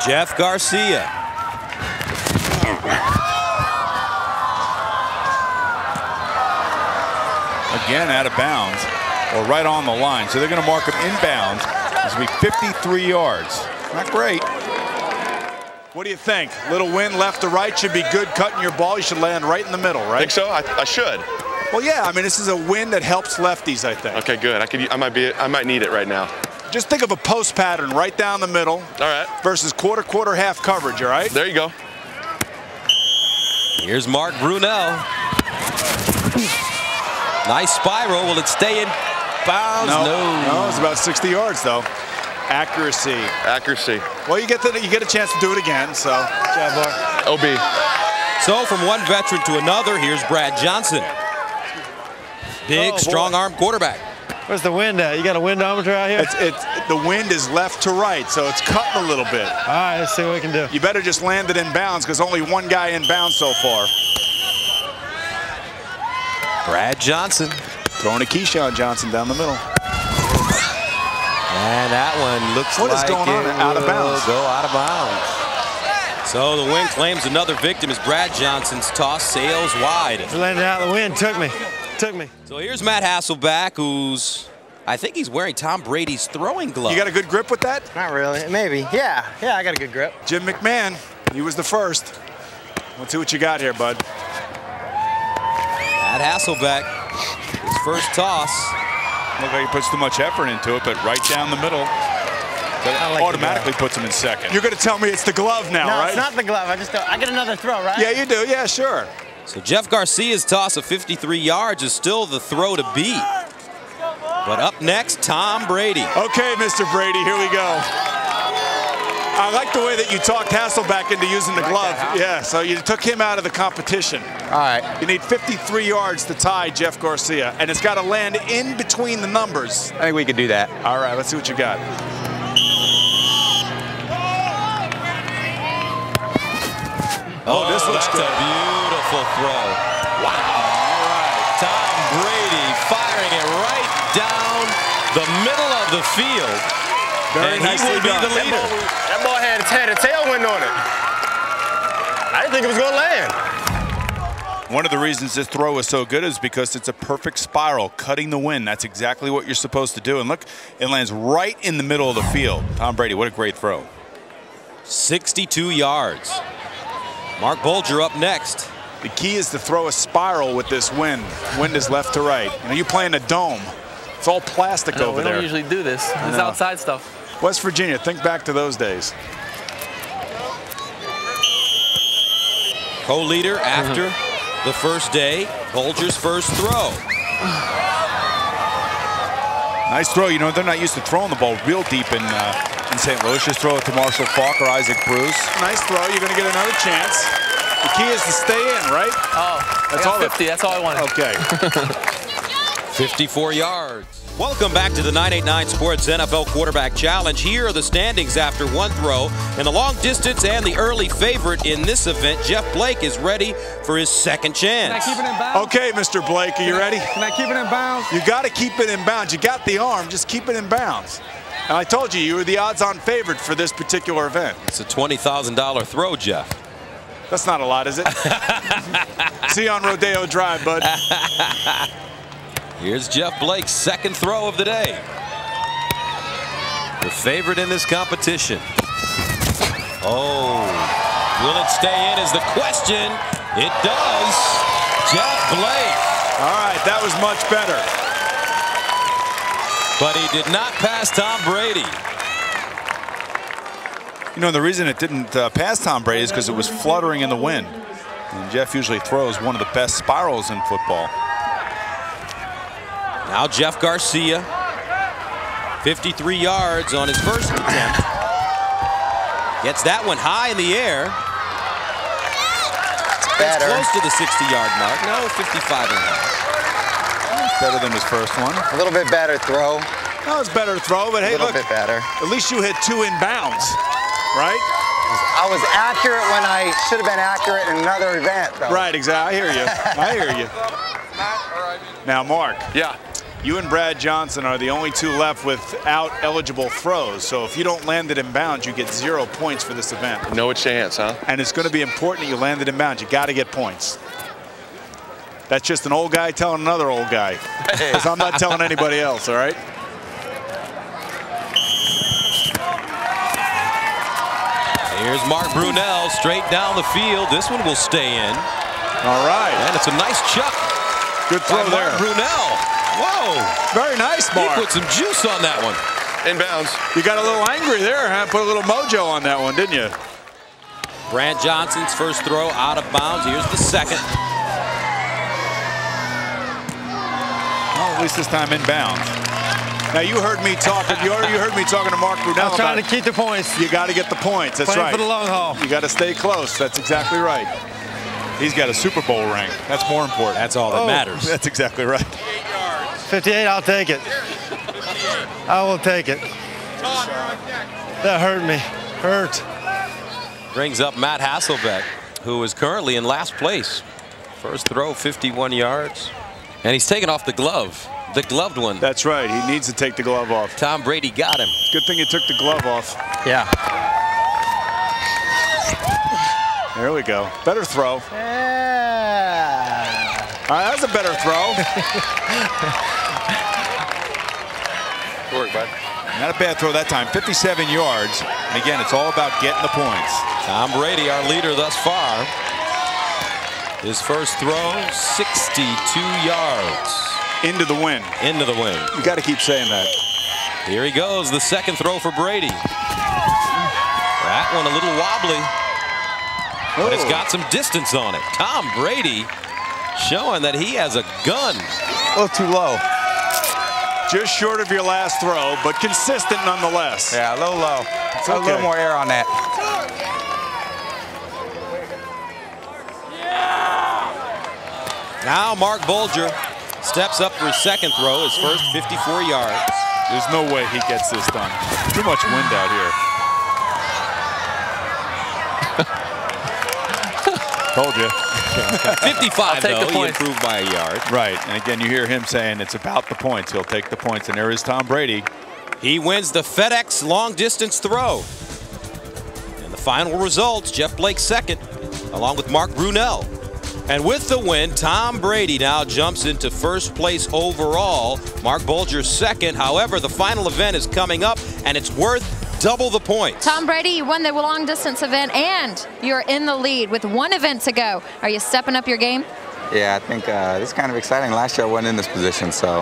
Speaker 13: Jeff Garcia.
Speaker 14: Again, out of bounds, or right on the line. So they're going to mark him inbounds. This will be 53 yards. Not great. What do you think? Little wind left to right should be good cutting your ball. You should land right in the middle, right?
Speaker 8: Think so? I, I should.
Speaker 14: Well, yeah. I mean, this is a wind that helps lefties, I think.
Speaker 8: Okay, good. I could. I might be. I might need it right now.
Speaker 14: Just think of a post pattern right down the middle.
Speaker 8: All right.
Speaker 14: Versus quarter, quarter, half coverage. All right.
Speaker 8: There you go.
Speaker 13: Here's Mark Brunell. Nice spiral. Will it stay in bounds?
Speaker 14: No,
Speaker 13: no.
Speaker 14: no, it's about 60 yards though. Accuracy.
Speaker 8: Accuracy.
Speaker 14: Well, you get the, you get a chance to do it again. So, job, Mark.
Speaker 8: OB.
Speaker 13: So from one veteran to another, here's Brad Johnson. Big,
Speaker 12: Oh,
Speaker 13: strong arm quarterback.
Speaker 12: Where's the wind at? You got a windometer out here?
Speaker 14: It's, it's the wind is left to right, so it's cutting a little bit.
Speaker 12: All right, let's see what we can do.
Speaker 14: You better just land it in bounds because only one guy in bounds so far.
Speaker 13: Brad Johnson.
Speaker 14: Throwing a Keyshawn Johnson down the middle.
Speaker 13: And that one looks
Speaker 14: What is
Speaker 13: like
Speaker 14: going on? Out of bounds.
Speaker 13: Go out of bounds. So the wind claims another victim as Brad Johnson's toss sails wide.
Speaker 12: Landed out of the wind. Took me. Took me.
Speaker 13: So here's Matt Hasselbeck, who's I think he's wearing Tom Brady's throwing glove.
Speaker 14: You got a good grip with that?
Speaker 6: Not really. Maybe. Yeah. Yeah, I got a good grip.
Speaker 14: Jim McMahon, he was the first. Let's see what you got here, bud.
Speaker 13: Matt Hasselbeck, his first toss.
Speaker 14: Look like he puts too much effort into it, but right down the middle. That
Speaker 6: like
Speaker 14: automatically puts him in second. You're going to tell me it's the glove now,
Speaker 6: no,
Speaker 14: right?
Speaker 6: it's not the glove. I just don't. I get another throw, right?
Speaker 14: Yeah, you do. Yeah, sure.
Speaker 13: So Jeff Garcia's toss of 53 yards is still the throw to beat. But up next, Tom Brady.
Speaker 14: Okay, Mr. Brady, here we go. I like the way that you talked Hasselbeck into using the glove. Yeah, so you took him out of the competition.
Speaker 6: All right.
Speaker 14: You need 53 yards to tie Jeff Garcia, and it's got to land in between the numbers.
Speaker 6: I think we could do that.
Speaker 14: All right, let's see what you got. Oh, this looks oh,
Speaker 13: that's
Speaker 14: good.
Speaker 13: a beautiful throw. Wow. All right. Tom Brady firing it right down the middle of the field.
Speaker 14: Very
Speaker 13: and he will be
Speaker 14: done.
Speaker 13: the leader.
Speaker 7: That ball had, had a tailwind on it. I didn't think it was going to land.
Speaker 14: One of the reasons this throw is so good is because it's a perfect spiral, cutting the wind. That's exactly what you're supposed to do. And look, it lands right in the middle of the field. Tom Brady, what a great throw.
Speaker 13: 62 yards. Marc Bulger up next.
Speaker 14: The key is to throw a spiral with this wind. Wind is left to right. You know, you play in a dome. It's all plastic
Speaker 11: No,
Speaker 14: over
Speaker 11: we
Speaker 14: there.
Speaker 11: don't usually do this. It's outside stuff.
Speaker 14: West Virginia, think back to those days.
Speaker 13: Co-leader after the first day, Bulger's first throw.
Speaker 14: Nice throw. You know, they're not used to throwing the ball real deep in uh, in St. Louis. Just throw it to Marshall Faulk or Isaac Bruce. Nice throw. You're going to get another chance. The key is to stay in, right?
Speaker 11: Oh,
Speaker 14: That's all that-
Speaker 11: 50. That's all I wanted.
Speaker 14: Okay.
Speaker 13: 54 yards. Welcome back to the 989 Sports NFL Quarterback Challenge. Here are the standings after one throw. In the long distance and the early favorite in this event, Jeff Blake is ready for his second chance.
Speaker 23: Can I keep it in bounds?
Speaker 14: Okay, Mr. Blake, are you ready?
Speaker 23: Can I keep it in bounds?
Speaker 14: You got to keep it in bounds. You got the arm, just keep it in bounds. And I told you, you were the odds-on favorite for this particular event.
Speaker 13: It's a $20,000 throw, Jeff.
Speaker 14: That's not a lot, is it? See you on Rodeo Drive, bud.
Speaker 13: Here's Jeff Blake's second throw of the day. The favorite in this competition. Oh, will it stay in is the question. It does. Jeff Blake.
Speaker 14: All right, that was much better.
Speaker 13: But he did not pass Tom Brady.
Speaker 14: You know, the reason it didn't uh, pass Tom Brady is because it was fluttering in the wind. And Jeff usually throws one of the best spirals in football.
Speaker 13: Now Jeff Garcia. 53 yards on his first attempt. Gets that one high in the air. It's
Speaker 16: better.
Speaker 13: close to the 60-yard mark. No, 55 and a half.
Speaker 14: Better than his first one.
Speaker 16: A little bit better throw.
Speaker 14: No, it's better throw, but hey,
Speaker 16: a little
Speaker 14: look.
Speaker 16: bit better.
Speaker 14: At least you hit two inbounds, right?
Speaker 16: I was accurate when I should have been accurate in another event, though.
Speaker 14: Right, exactly. I hear you. I hear you. Now, Mark.
Speaker 7: Yeah.
Speaker 14: You and Brad Johnson are the only two left without eligible throws. So if you don't land it in bounds, you get zero points for this event.
Speaker 7: No chance, huh?
Speaker 14: And it's going to be important that you land it in bounds. You got to get points. That's just an old guy telling another old guy. Because I'm not telling anybody else, all right?
Speaker 13: Here's Mark Brunell straight down the field. This one will stay in.
Speaker 14: All right.
Speaker 13: And it's a nice chuck.
Speaker 14: Good throw
Speaker 13: by
Speaker 14: there.
Speaker 13: Mark Brunell. Whoa.
Speaker 14: Very nice, Mark.
Speaker 13: He put some juice on that one.
Speaker 7: Inbounds.
Speaker 14: You got a little angry there, huh? Put a little mojo on that one, didn't you?
Speaker 13: Brad Johnson's first throw out of bounds. Here's the second.
Speaker 14: Well, at least this time inbounds. Now you heard me talking. You already heard me talking to Mark Brunell.
Speaker 12: I'm trying
Speaker 14: about
Speaker 12: to keep the points.
Speaker 14: You got to get the points. That's
Speaker 12: Playing
Speaker 14: right.
Speaker 12: for the long haul.
Speaker 14: You got to stay close. That's exactly right. He's got a Super Bowl ring. That's more important.
Speaker 13: That's all that
Speaker 14: Oh,
Speaker 13: matters.
Speaker 14: That's exactly right.
Speaker 12: 58, I'll take it. I will take it. That hurt me. Hurt.
Speaker 13: Brings up Matt Hasselbeck, who is currently in last place. First throw, 51 yards. And he's taken off the glove. The gloved one.
Speaker 14: That's right. He needs to take the glove off.
Speaker 13: Tom Brady got him.
Speaker 14: Good thing he took the glove off.
Speaker 12: Yeah.
Speaker 14: There we go. Better throw. All right, was a better throw.
Speaker 7: Good work, bud.
Speaker 14: Not a bad throw that time. 57 yards. And again, it's all about getting the points.
Speaker 13: Tom Brady, our leader thus far. His first throw, 62 yards.
Speaker 14: Into the win.
Speaker 13: Into the win.
Speaker 14: You got to keep saying that.
Speaker 13: Here he goes, the second throw for Brady. That one a little wobbly, but it's
Speaker 14: oh.
Speaker 13: got some distance on it. Tom Brady showing that he has a gun.
Speaker 5: A little too low.
Speaker 14: Just short of your last throw, but consistent nonetheless.
Speaker 5: Yeah, a little low. A
Speaker 14: okay.
Speaker 5: little more air on that.
Speaker 13: Now Marc Bulger steps up for his second throw, his first 54 yards.
Speaker 14: There's no way he gets this done. Too much wind out here. Told you.
Speaker 13: 55
Speaker 11: take the
Speaker 13: though, he improved by a yard.
Speaker 14: Right, and again, you hear him saying it's about the points. He'll take the points, and there is Tom Brady.
Speaker 13: He wins the FedEx long distance throw. And the final results, Jeff Blake second, along with Mark Brunell. And with the win, Tom Brady now jumps into first place overall. Marc Bulger second. However, the final event is coming up, and it's worth double the points.
Speaker 23: Tom Brady, you won the long distance event and you're in the lead with one event to go. Are you stepping up your game?
Speaker 5: Yeah, I think uh, this is kind of exciting. Last year I wasn't in this position, so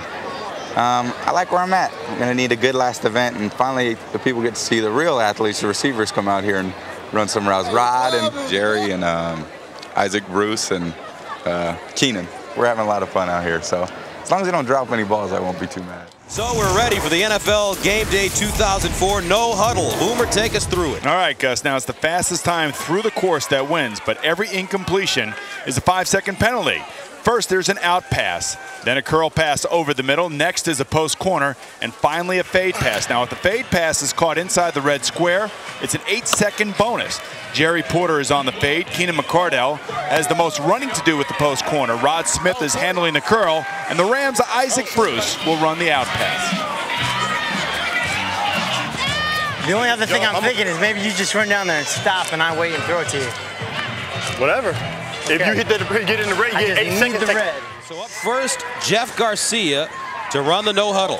Speaker 5: um, I like where I'm at. I'm going to need a good last event, and finally the people get to see the real athletes, the receivers, come out here and run some routes. Rod and Jerry and um, Isaac Bruce and uh, Keenan. We're having a lot of fun out here, so as long as they don't drop any balls, I won't be too mad.
Speaker 13: So we're ready for the NFL Game Day 2004 No Huddle. Boomer, take us through it.
Speaker 14: All right, Gus. Now it's the fastest time through the course that wins, but every incompletion is a five-second penalty. First, there's an out pass, then a curl pass over the middle. Next is a post corner, and finally a fade pass. Now, if the fade pass is caught inside the red square, it's an eight-second bonus. Jerry Porter is on the fade. Keenan McCardell has the most running to do with the post corner. Rod Smith is handling the curl, and the Rams' Isaac Bruce will run the out pass.
Speaker 6: The only other thing I'm thinking is maybe you just run down there and stop, and I wait and throw it to you.
Speaker 7: Whatever. If you hit the get in the red, you get
Speaker 6: just
Speaker 7: eight seconds.
Speaker 6: the red.
Speaker 13: So up first, Jeff Garcia to run the no huddle.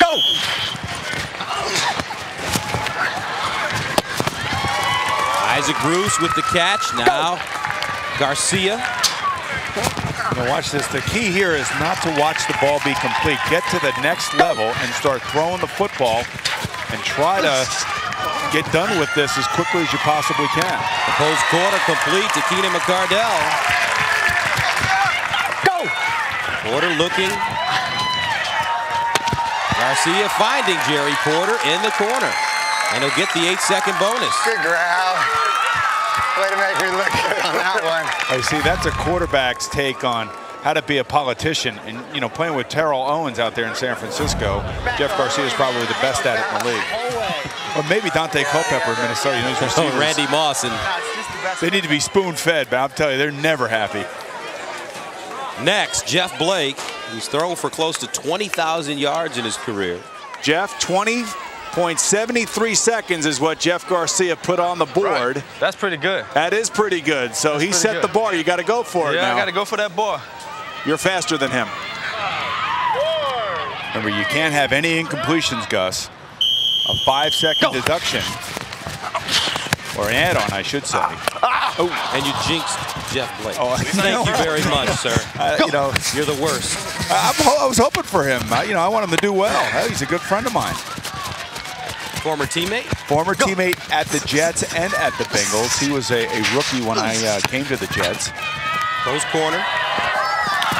Speaker 7: Go!
Speaker 13: Isaac Bruce with the catch. Now Garcia.
Speaker 14: Now watch this. The key here is not to watch the ball be complete. Get to the next level and start throwing the football and try to get done with this as quickly as you possibly can.
Speaker 13: The post corner complete to Keenan McCardell.
Speaker 7: Go!
Speaker 13: Porter looking. Garcia finding Jerry Porter in the corner. And he'll get the eight-second bonus.
Speaker 16: Good grab. Way to make me look good on that one.
Speaker 14: I see that's a quarterback's take on how to be a politician. And, you know, playing with Terrell Owens out there in San Francisco, Jeff Garcia is probably the best at it in the league. Or maybe Daunte Culpepper in Minnesota. You know, these
Speaker 13: Oh, Randy Moss and
Speaker 14: they need to be spoon-fed, but I'll tell you, they're never happy.
Speaker 13: next, Jeff Blake, who's thrown for close to 20,000 yards in his career.
Speaker 14: Jeff, 20.73 seconds is what Jeff Garcia put on the board.
Speaker 24: That's pretty good.
Speaker 14: That is pretty good. So he set
Speaker 24: good.
Speaker 14: the bar. You got to go for it
Speaker 24: Yeah,
Speaker 14: now.
Speaker 24: I got to go for that ball.
Speaker 14: You're faster than him. Remember, you can't have any incompletions, Gus. A five-second deduction. Or an add-on, I should say.
Speaker 13: Oh, and you jinxed Jeff Blake.
Speaker 14: Oh,
Speaker 13: Thank you very much, sir.
Speaker 14: Uh, you know,
Speaker 13: You're the worst.
Speaker 14: I, I'm ho- I was hoping for him. I, you know, I want him to do well. Hell, he's a good friend of mine.
Speaker 13: Former teammate?
Speaker 14: Former teammate at the Jets and at the Bengals. He was a, a rookie when I uh, came to the Jets.
Speaker 13: Close corner.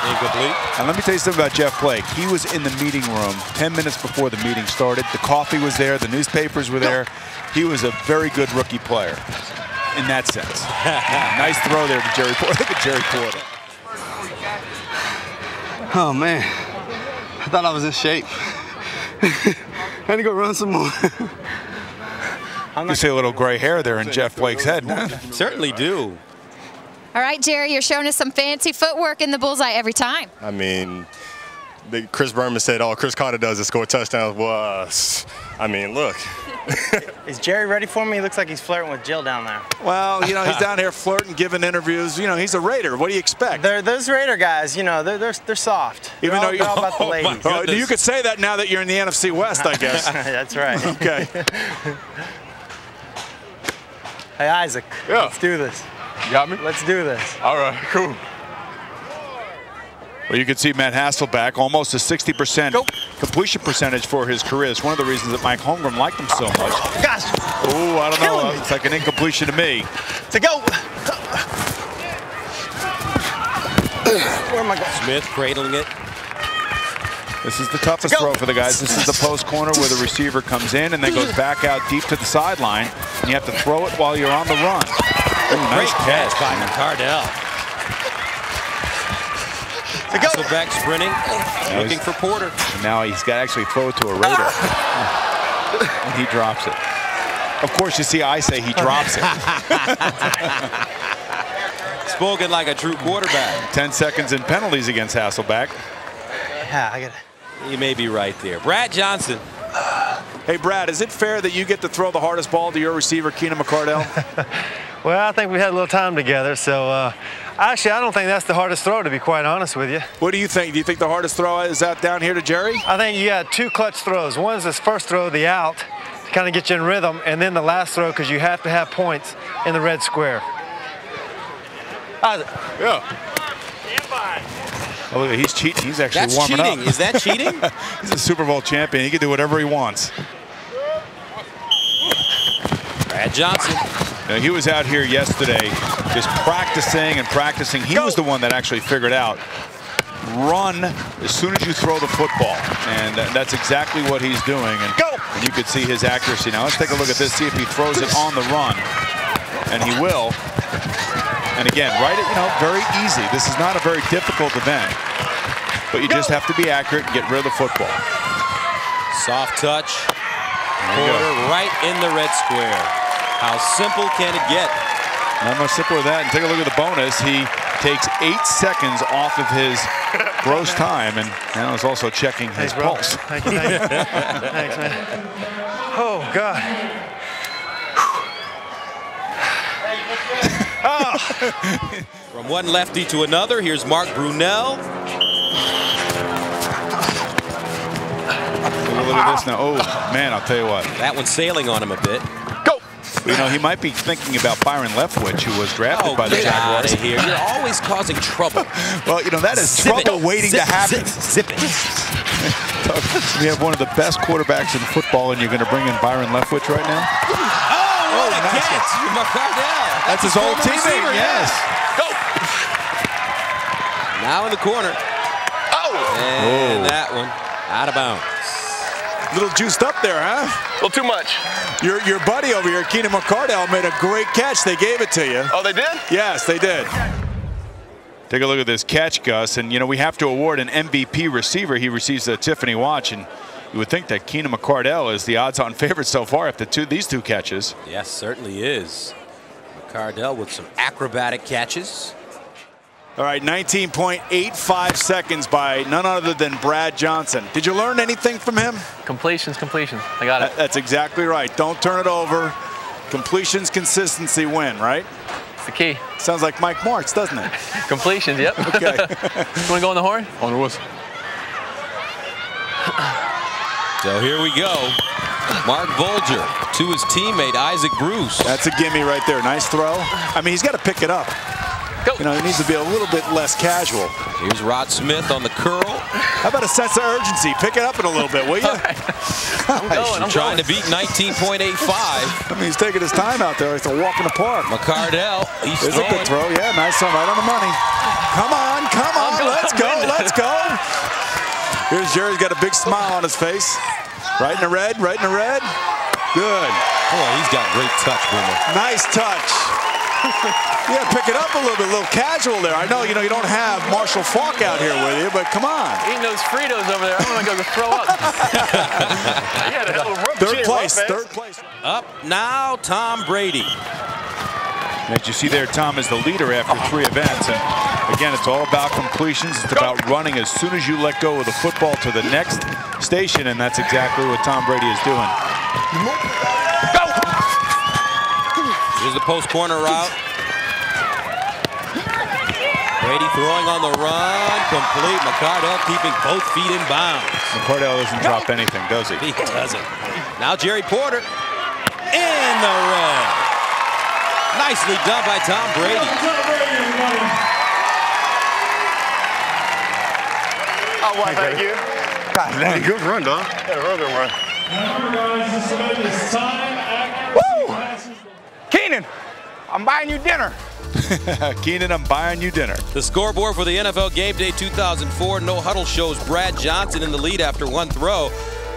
Speaker 13: Incomplete.
Speaker 14: And let me tell you something about Jeff Blake. He was in the meeting room 10 minutes before the meeting started. The coffee was there. The newspapers were there. He was a very good rookie player in that sense. nice throw there to Jerry Porter. Look at Jerry Porter.
Speaker 25: Oh man, I thought I was in shape. I had to go run some more.
Speaker 14: You see a little gray hair there in Jeff Blake's head.
Speaker 13: Certainly do.
Speaker 23: All right, Jerry, you're showing us some fancy footwork in the bullseye every time.
Speaker 7: I mean, the, Chris Berman said all Cris Carter does is score touchdowns. Well, uh, I mean, look.
Speaker 6: Is Jerry ready for me? He looks like he's flirting with Jill down there.
Speaker 14: Well, you know, he's down here flirting, giving interviews. You know, he's a Raider. What do you expect?
Speaker 6: They're, those Raider guys, you know, they're, they're, they're soft.
Speaker 14: Even
Speaker 6: they're
Speaker 14: though
Speaker 6: all,
Speaker 14: you,
Speaker 6: they're all about the
Speaker 14: Oh, my
Speaker 6: ladies.
Speaker 14: goodness. you could say that now that you're in the NFC West, I guess.
Speaker 6: That's right.
Speaker 14: Okay.
Speaker 6: Hey, Isaac.
Speaker 14: Yeah.
Speaker 6: Let's do this.
Speaker 14: You got me?
Speaker 6: Let's do this.
Speaker 14: All right, cool. Well, you can see Matt Hasselbeck, almost a 60% completion percentage for his career. It's one of the reasons that Mike Holmgren liked him so much.
Speaker 6: Gosh.
Speaker 14: Oh, I don't know. It's like an incompletion to me.
Speaker 6: To go. Where am I going?
Speaker 13: Smith cradling it.
Speaker 14: This is the toughest throw for the guys. This is the post corner where the receiver comes in and then goes back out deep to the sideline, and you have to throw it while you're on the run. Ooh, nice
Speaker 13: Great
Speaker 14: catch.
Speaker 13: by McCardell. Hasselbeck sprinting, looking for Porter.
Speaker 14: Now he's got to actually throw it to a Raider. and he drops it. Of course, you see, I say he drops it.
Speaker 13: Spoken like a true quarterback.
Speaker 14: 10 seconds in penalties against Hasselbeck.
Speaker 6: Yeah, I got it.
Speaker 13: You may be right there. Brad Johnson.
Speaker 14: Hey, Brad, is it fair that you get to throw the hardest ball to your receiver, Keenan McCardell?
Speaker 12: Well, I think we had a little time together, so uh, actually, I don't think that's the hardest throw, to be quite honest with you.
Speaker 14: What do you think? Do you think the hardest throw is that down here to Jerry?
Speaker 12: I think you got two clutch throws. One is this first throw, the out, to kind of get you in rhythm, and then the last throw because you have to have points in the red square. Isaac.
Speaker 14: Yeah. Oh, look, he's cheating. He's actually
Speaker 13: That's
Speaker 14: warming
Speaker 13: cheating.
Speaker 14: up.
Speaker 13: Is that cheating?
Speaker 14: he's a Super Bowl champion. He can do whatever he wants.
Speaker 13: Brad Johnson.
Speaker 14: Now, he was out here yesterday just practicing and practicing. He was the one that actually figured out run as soon as you throw the football. And that's exactly what he's doing. And, and you could see his accuracy. Now let's take a look at this, see if he throws it on the run. And he will. And again, right at, you know, very easy. This is not a very difficult event. But you just have to be accurate and get rid of the football.
Speaker 13: Soft touch.
Speaker 14: There.
Speaker 13: Porter right in the red square. How simple can it get?
Speaker 14: Not much simpler than that. And take a look at the bonus. He takes eight seconds off of his gross time, and now is also checking his
Speaker 12: Thanks, bro.
Speaker 14: pulse.
Speaker 12: Thank you, thank you. Thanks, man. Oh, God.
Speaker 13: From one lefty to another, here's Mark Brunell.
Speaker 14: Look at this now. Oh, man, I'll tell you what.
Speaker 13: That one's sailing on him a bit.
Speaker 14: You know, he might be thinking about Byron Leftwich, who was drafted
Speaker 13: Oh,
Speaker 14: by the
Speaker 13: get out
Speaker 14: Jaguars.
Speaker 13: of here. You're always causing trouble.
Speaker 14: well, you know, that is
Speaker 13: Zip it.
Speaker 14: trouble waiting
Speaker 13: Zip,
Speaker 14: to happen.
Speaker 13: Zip, zip it.
Speaker 14: we have one of the best quarterbacks in football, and you're going to bring in Byron Leftwich right now?
Speaker 13: Oh, what a oh,
Speaker 14: nice
Speaker 13: catch. McCardell.
Speaker 14: That's his old
Speaker 13: former
Speaker 14: teammate,
Speaker 13: receiver,
Speaker 14: yes.
Speaker 13: Go. Now in the corner.
Speaker 7: Oh!
Speaker 13: And
Speaker 14: Oh.
Speaker 13: that one out of bounds.
Speaker 14: Little juiced up there, huh?
Speaker 7: A little too much.
Speaker 14: Your your buddy over here, Keenan McCardell, made a great catch. They gave it to you.
Speaker 7: Oh, they did?
Speaker 14: Yes, they did. Take a look at this catch, Gus. And, you know, we have to award an MVP receiver. He receives the Tiffany watch. And you would think that Keenan McCardell is the odds on favorite so far after two, these two catches.
Speaker 13: Yes, certainly is. Cardell with some acrobatic catches.
Speaker 14: All right, 19.85 seconds by none other than Brad Johnson. Did you learn anything from him?
Speaker 11: Completions, completions. I got it.
Speaker 14: That's exactly right. Don't turn it over. Completions, consistency, win, right?
Speaker 11: It's the key.
Speaker 14: Sounds like Mike Martz, doesn't it?
Speaker 11: Completions, yep.
Speaker 14: Okay.
Speaker 11: you want to go on the horn?
Speaker 18: On the whistle.
Speaker 13: So here we go. Marc Bulger to his teammate Isaac Bruce.
Speaker 14: That's a gimme right there. Nice throw. I mean, he's got to pick it up. You know, he needs to be a little bit less casual.
Speaker 13: Here's Rod Smith on the curl.
Speaker 14: How about a sense of urgency? Pick it up in a little bit, will you?
Speaker 11: I'm going. I'm
Speaker 13: trying
Speaker 11: going.
Speaker 13: to beat 19.85.
Speaker 14: I mean, he's taking his time out there. It's a walk in the park.
Speaker 13: McCardell, he's
Speaker 14: There's a good throw. Yeah, nice one. Right on the money. Come on, come on.
Speaker 11: going.
Speaker 14: Let's
Speaker 11: I'm
Speaker 14: go.
Speaker 11: winning.
Speaker 14: Let's go. Here's Jerry's got a big smile on his face. Right in the red. Right in the red. Good.
Speaker 13: Boy, he's got great touch, Boomer.
Speaker 14: Nice touch. Yeah, pick it up a little bit, a little casual there. I know, you know, you don't have Marshall Faulk out here with you, but come on.
Speaker 11: Eating those Fritos over there. I'm going to go throw up.
Speaker 7: You had a hell of a rub
Speaker 14: Third
Speaker 7: chin,
Speaker 14: place,
Speaker 7: right, man?
Speaker 14: third place.
Speaker 13: Up now, Tom Brady.
Speaker 14: As you see there, Tom is the leader after three events. And again, it's all about completions. It's about running as soon as you let go of the football to the next station, and that's exactly what Tom Brady is doing.
Speaker 13: Here's the post corner route. Brady throwing on the run, complete. McCardell keeping both feet in bounds.
Speaker 14: McCardell doesn't drop anything, does he?
Speaker 13: He doesn't. Now Jerry Porter in the run. Nicely done by Tom Brady.
Speaker 7: Oh, well, thank you.
Speaker 17: God, dang, good run, dog.
Speaker 7: Yeah, real good run.
Speaker 5: Keenan, I'm buying you dinner.
Speaker 14: Keenan, I'm buying you dinner.
Speaker 13: The scoreboard for the NFL Game Day 2004 No Huddle shows Brad Johnson in the lead after one throw.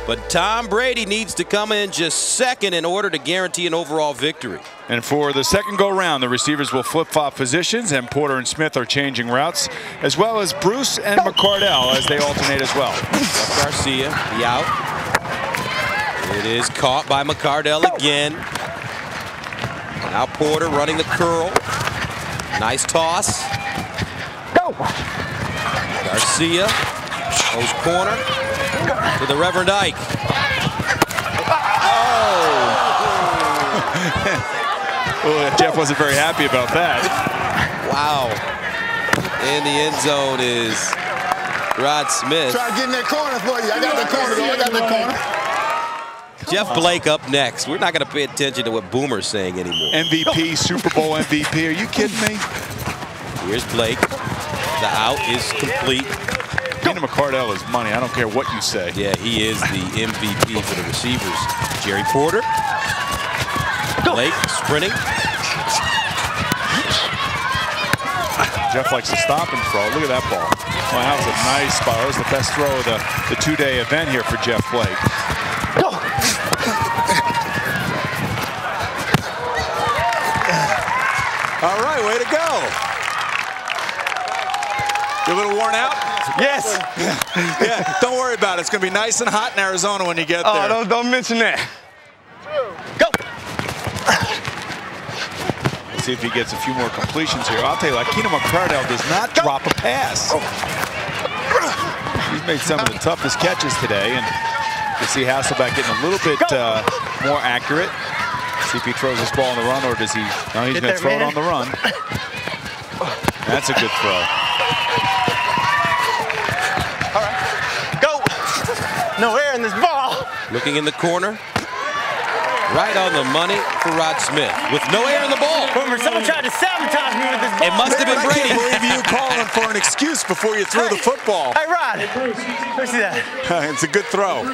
Speaker 13: But Tom Brady needs to come in just second in order to guarantee an overall victory.
Speaker 14: And for the second go round, the receivers will flip-flop positions, and Porter and Smith are changing routes, as well as Bruce and McCardell as they alternate as well.
Speaker 13: Jeff Garcia, the out. It is caught by McCardell again. Now Porter running the curl. Nice toss.
Speaker 5: Go.
Speaker 13: Garcia, post corner to the Reverend Ike.
Speaker 14: Oh, Jeff wasn't very happy about that.
Speaker 13: Wow. In the end zone is Rod Smith.
Speaker 17: Try to get in that corner for you. I got the corner, though. I got the corner.
Speaker 13: Jeff Blake up next. We're not going to pay attention to what Boomer's saying anymore.
Speaker 14: MVP, Super Bowl MVP. Are you kidding me?
Speaker 13: Here's Blake. The out is complete.
Speaker 14: Keenan McCardell is money. I don't care what you say.
Speaker 13: Yeah, he is the MVP for the receivers. Jerry Porter. Blake sprinting.
Speaker 14: Jeff likes to stop and throw. Look at that ball. Well, that was a nice spot. That was the best throw of the, the two-day event here for Jeff Blake. All right, way to go. You a little worn out?
Speaker 5: Yes.
Speaker 14: yeah, don't worry about it. It's going to be nice and hot in Arizona when you get
Speaker 5: Oh,
Speaker 14: there.
Speaker 5: don't, don't mention that. Go.
Speaker 14: Let's see if he gets a few more completions here. I'll tell you, like Keenan McCardell does not drop a pass. He's made some of the toughest catches today, and you see Hasselbeck getting a little bit uh, more accurate. See if he throws this ball on the run, or does he? No, he's going to
Speaker 5: there,
Speaker 14: throw it on the run. That's a good throw.
Speaker 5: All right, go. No air in this ball.
Speaker 13: Looking in the corner. Right on the money for Rod Smith. With no air in the ball.
Speaker 5: Boomer, someone tried to sabotage me with this ball.
Speaker 13: It must have been Brady.
Speaker 14: I
Speaker 13: Brady.
Speaker 14: can't believe you calling for an excuse before you threw the football.
Speaker 5: Hey, Rod. Let me see that.
Speaker 14: it's a good throw.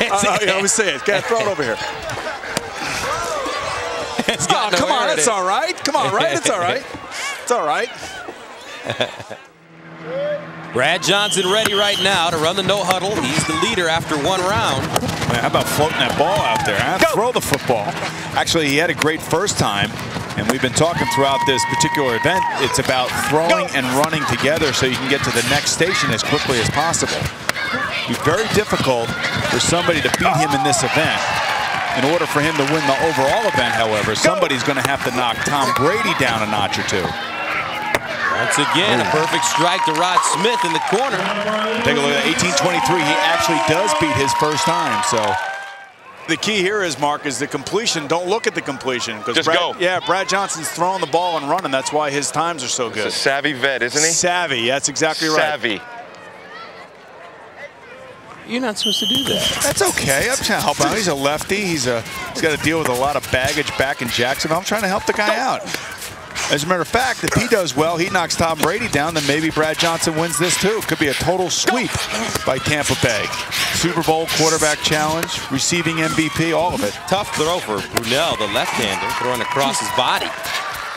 Speaker 14: Uh, yeah, let me see it. Got throw it over here.
Speaker 13: It's
Speaker 14: Oh, come on,
Speaker 13: in
Speaker 14: that's all right. Come on, right? It's all right. It's all right.
Speaker 13: Brad Johnson ready right now to run the no huddle. He's the leader after one round.
Speaker 14: Man, how about floating that ball out there? Huh? Throw the football. Actually, he had a great first time, and we've been talking throughout this particular event. It's about throwing and running together so you can get to the next station as quickly as possible. It'd be very difficult for somebody to beat him in this event. In order for him to win the overall event, however, somebody's going to have to knock Tom Brady down a notch or two.
Speaker 13: Once again, a perfect strike to Rod Smith in the corner.
Speaker 14: Take a look at 1823. He actually does beat his first time. So the key here is, Mark, is the completion. Don't look at the completion.
Speaker 24: Just
Speaker 14: Brad,
Speaker 24: go.
Speaker 14: Yeah, Brad Johnson's throwing the ball and running. That's why his times are so good.
Speaker 24: He's a savvy vet, isn't he?
Speaker 14: Savvy. That's exactly right.
Speaker 24: Savvy.
Speaker 13: You're not supposed to do that.
Speaker 14: That's okay. I'm trying to help out. He's a lefty. He's a he's got to deal with a lot of baggage back in Jacksonville. I'm trying to help the guy out. As a matter of fact, if he does well, he knocks Tom Brady down, then maybe Brad Johnson wins this too. Could be a total sweep by Tampa Bay. Super Bowl quarterback challenge, receiving MVP, all of it.
Speaker 13: Tough throw for Brunell, the left-hander, throwing across his body.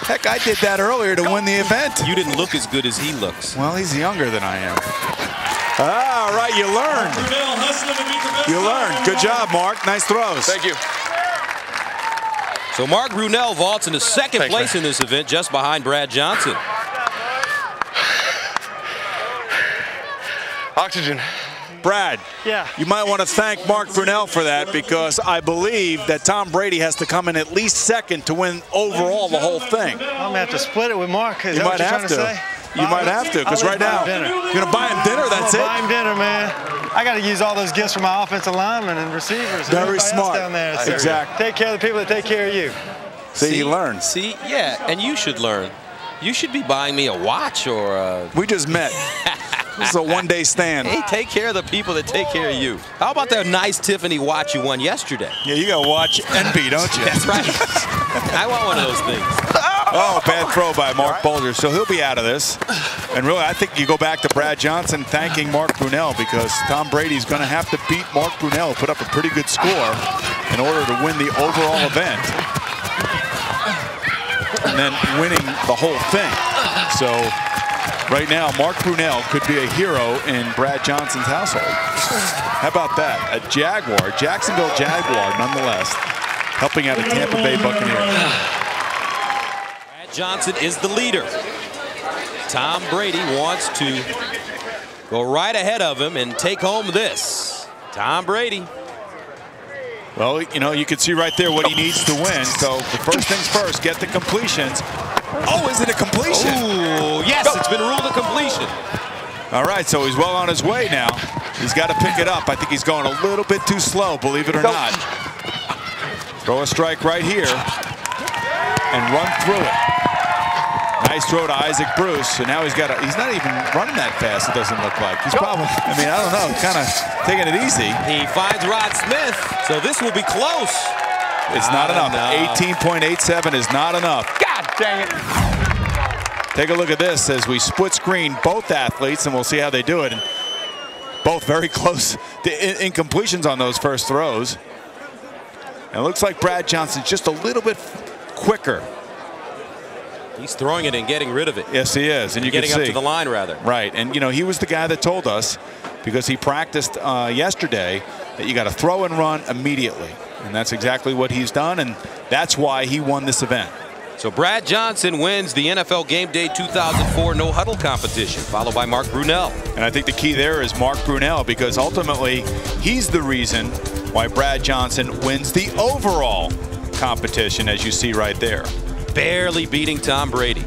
Speaker 14: Heck, I did that earlier to win the event.
Speaker 13: You didn't look as good as he looks.
Speaker 14: Well, he's younger than I am. All right, you learned. You learned. Good job, Mark. Nice throws.
Speaker 24: Thank you.
Speaker 13: So Mark Brunell vaults into second
Speaker 24: Thanks,
Speaker 13: place
Speaker 24: man.
Speaker 13: in this event, just behind Brad Johnson.
Speaker 24: Oxygen.
Speaker 14: Brad,
Speaker 12: Yeah.
Speaker 14: you might want to thank Mark Brunell for that because I believe that Tom Brady has to come in at least second to win overall the whole thing.
Speaker 12: I'm gonna have to split it with Mark. Is
Speaker 14: You
Speaker 12: that what
Speaker 14: might
Speaker 12: you're
Speaker 14: have
Speaker 12: trying
Speaker 14: to.
Speaker 12: Say?
Speaker 14: You might have to because right now
Speaker 12: dinner.
Speaker 14: you're gonna buy him dinner. That's
Speaker 12: I'm
Speaker 14: it.
Speaker 12: gonna Buy him dinner, man. I got to use all those gifts for my offensive linemen and receivers.
Speaker 14: Very
Speaker 12: everybody
Speaker 14: smart.
Speaker 12: down there. So
Speaker 14: Exactly.
Speaker 12: Take care of the people that take care of you.
Speaker 14: See, you learn.
Speaker 13: See, yeah, and you should learn. You should be buying me a watch or a...
Speaker 14: We just met. this is a one-day stand.
Speaker 13: Hey, take care of the people that take care of you. How about that nice Tiffany watch you won yesterday?
Speaker 14: Yeah, you got to watch envy, don't you?
Speaker 13: That's right. I want one of those things.
Speaker 14: Oh, Oh, bad throw by Marc Bulger. So he'll be out of this. And really, I think you go back to Brad Johnson thanking Mark Brunell because Tom Brady's going to have to beat Mark Brunell, put up a pretty good score in order to win the overall event. And then winning the whole thing. So right now, Mark Brunell could be a hero in Brad Johnson's household. How about that? A Jaguar, Jacksonville Jaguar, nonetheless, helping out a Tampa Bay Buccaneer.
Speaker 13: Brad Johnson is the leader. Tom Brady wants to go right ahead of him and take home this. Tom Brady.
Speaker 14: Well, you know, you can see right there what he needs to win. So the first things first, get the completions. Oh, is it a completion?
Speaker 13: Oh, yes, it's been ruled a completion.
Speaker 14: All right, so he's well on his way now. He's got to pick it up. I think he's going a little bit too slow, believe it or not. Throw a strike right here and run through it. Nice throw to Isaac Bruce, and now he's got a, he's not even running that fast, it doesn't look like. He's probably, I mean, I don't know, kind of taking it easy.
Speaker 13: He finds Rod Smith, so this will be close.
Speaker 14: It's not
Speaker 13: Not
Speaker 14: enough.
Speaker 13: enough.
Speaker 14: 18.87 is not enough.
Speaker 24: God dang it.
Speaker 14: Take a look at this as we split screen both athletes, and we'll see how they do it. And both very close to in- incompletions on those first throws. And it looks like Brad Johnson's just a little bit quicker.
Speaker 13: He's throwing it and getting rid of it.
Speaker 14: Yes, he is, and you
Speaker 13: getting
Speaker 14: can see
Speaker 13: up to the line rather.
Speaker 14: Right, and you know he was the guy that told us because he practiced uh, yesterday that you got to throw and run immediately, and that's exactly what he's done, and that's why he won this event.
Speaker 13: So Brad Johnson wins the NFL Game Day 2004 No Huddle competition, followed by Mark Brunell.
Speaker 14: And I think the key there is Mark Brunell because ultimately he's the reason why Brad Johnson wins the overall competition, as you see right there.
Speaker 13: Barely beating Tom Brady.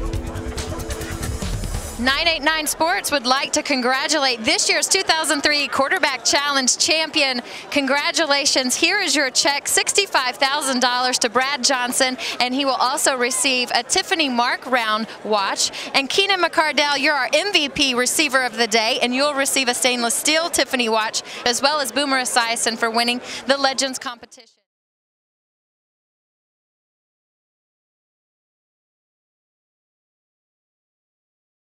Speaker 23: 989 Sports would like to congratulate this year's 2003 Quarterback Challenge champion. Congratulations. Here is your check, $65,000 to Brad Johnson, and he will also receive a Tiffany Mark Round watch. And Keenan McCardell, you're our MVP receiver of the day, and you'll receive a stainless steel Tiffany watch, as well as Boomer Esiason for winning the Legends competition.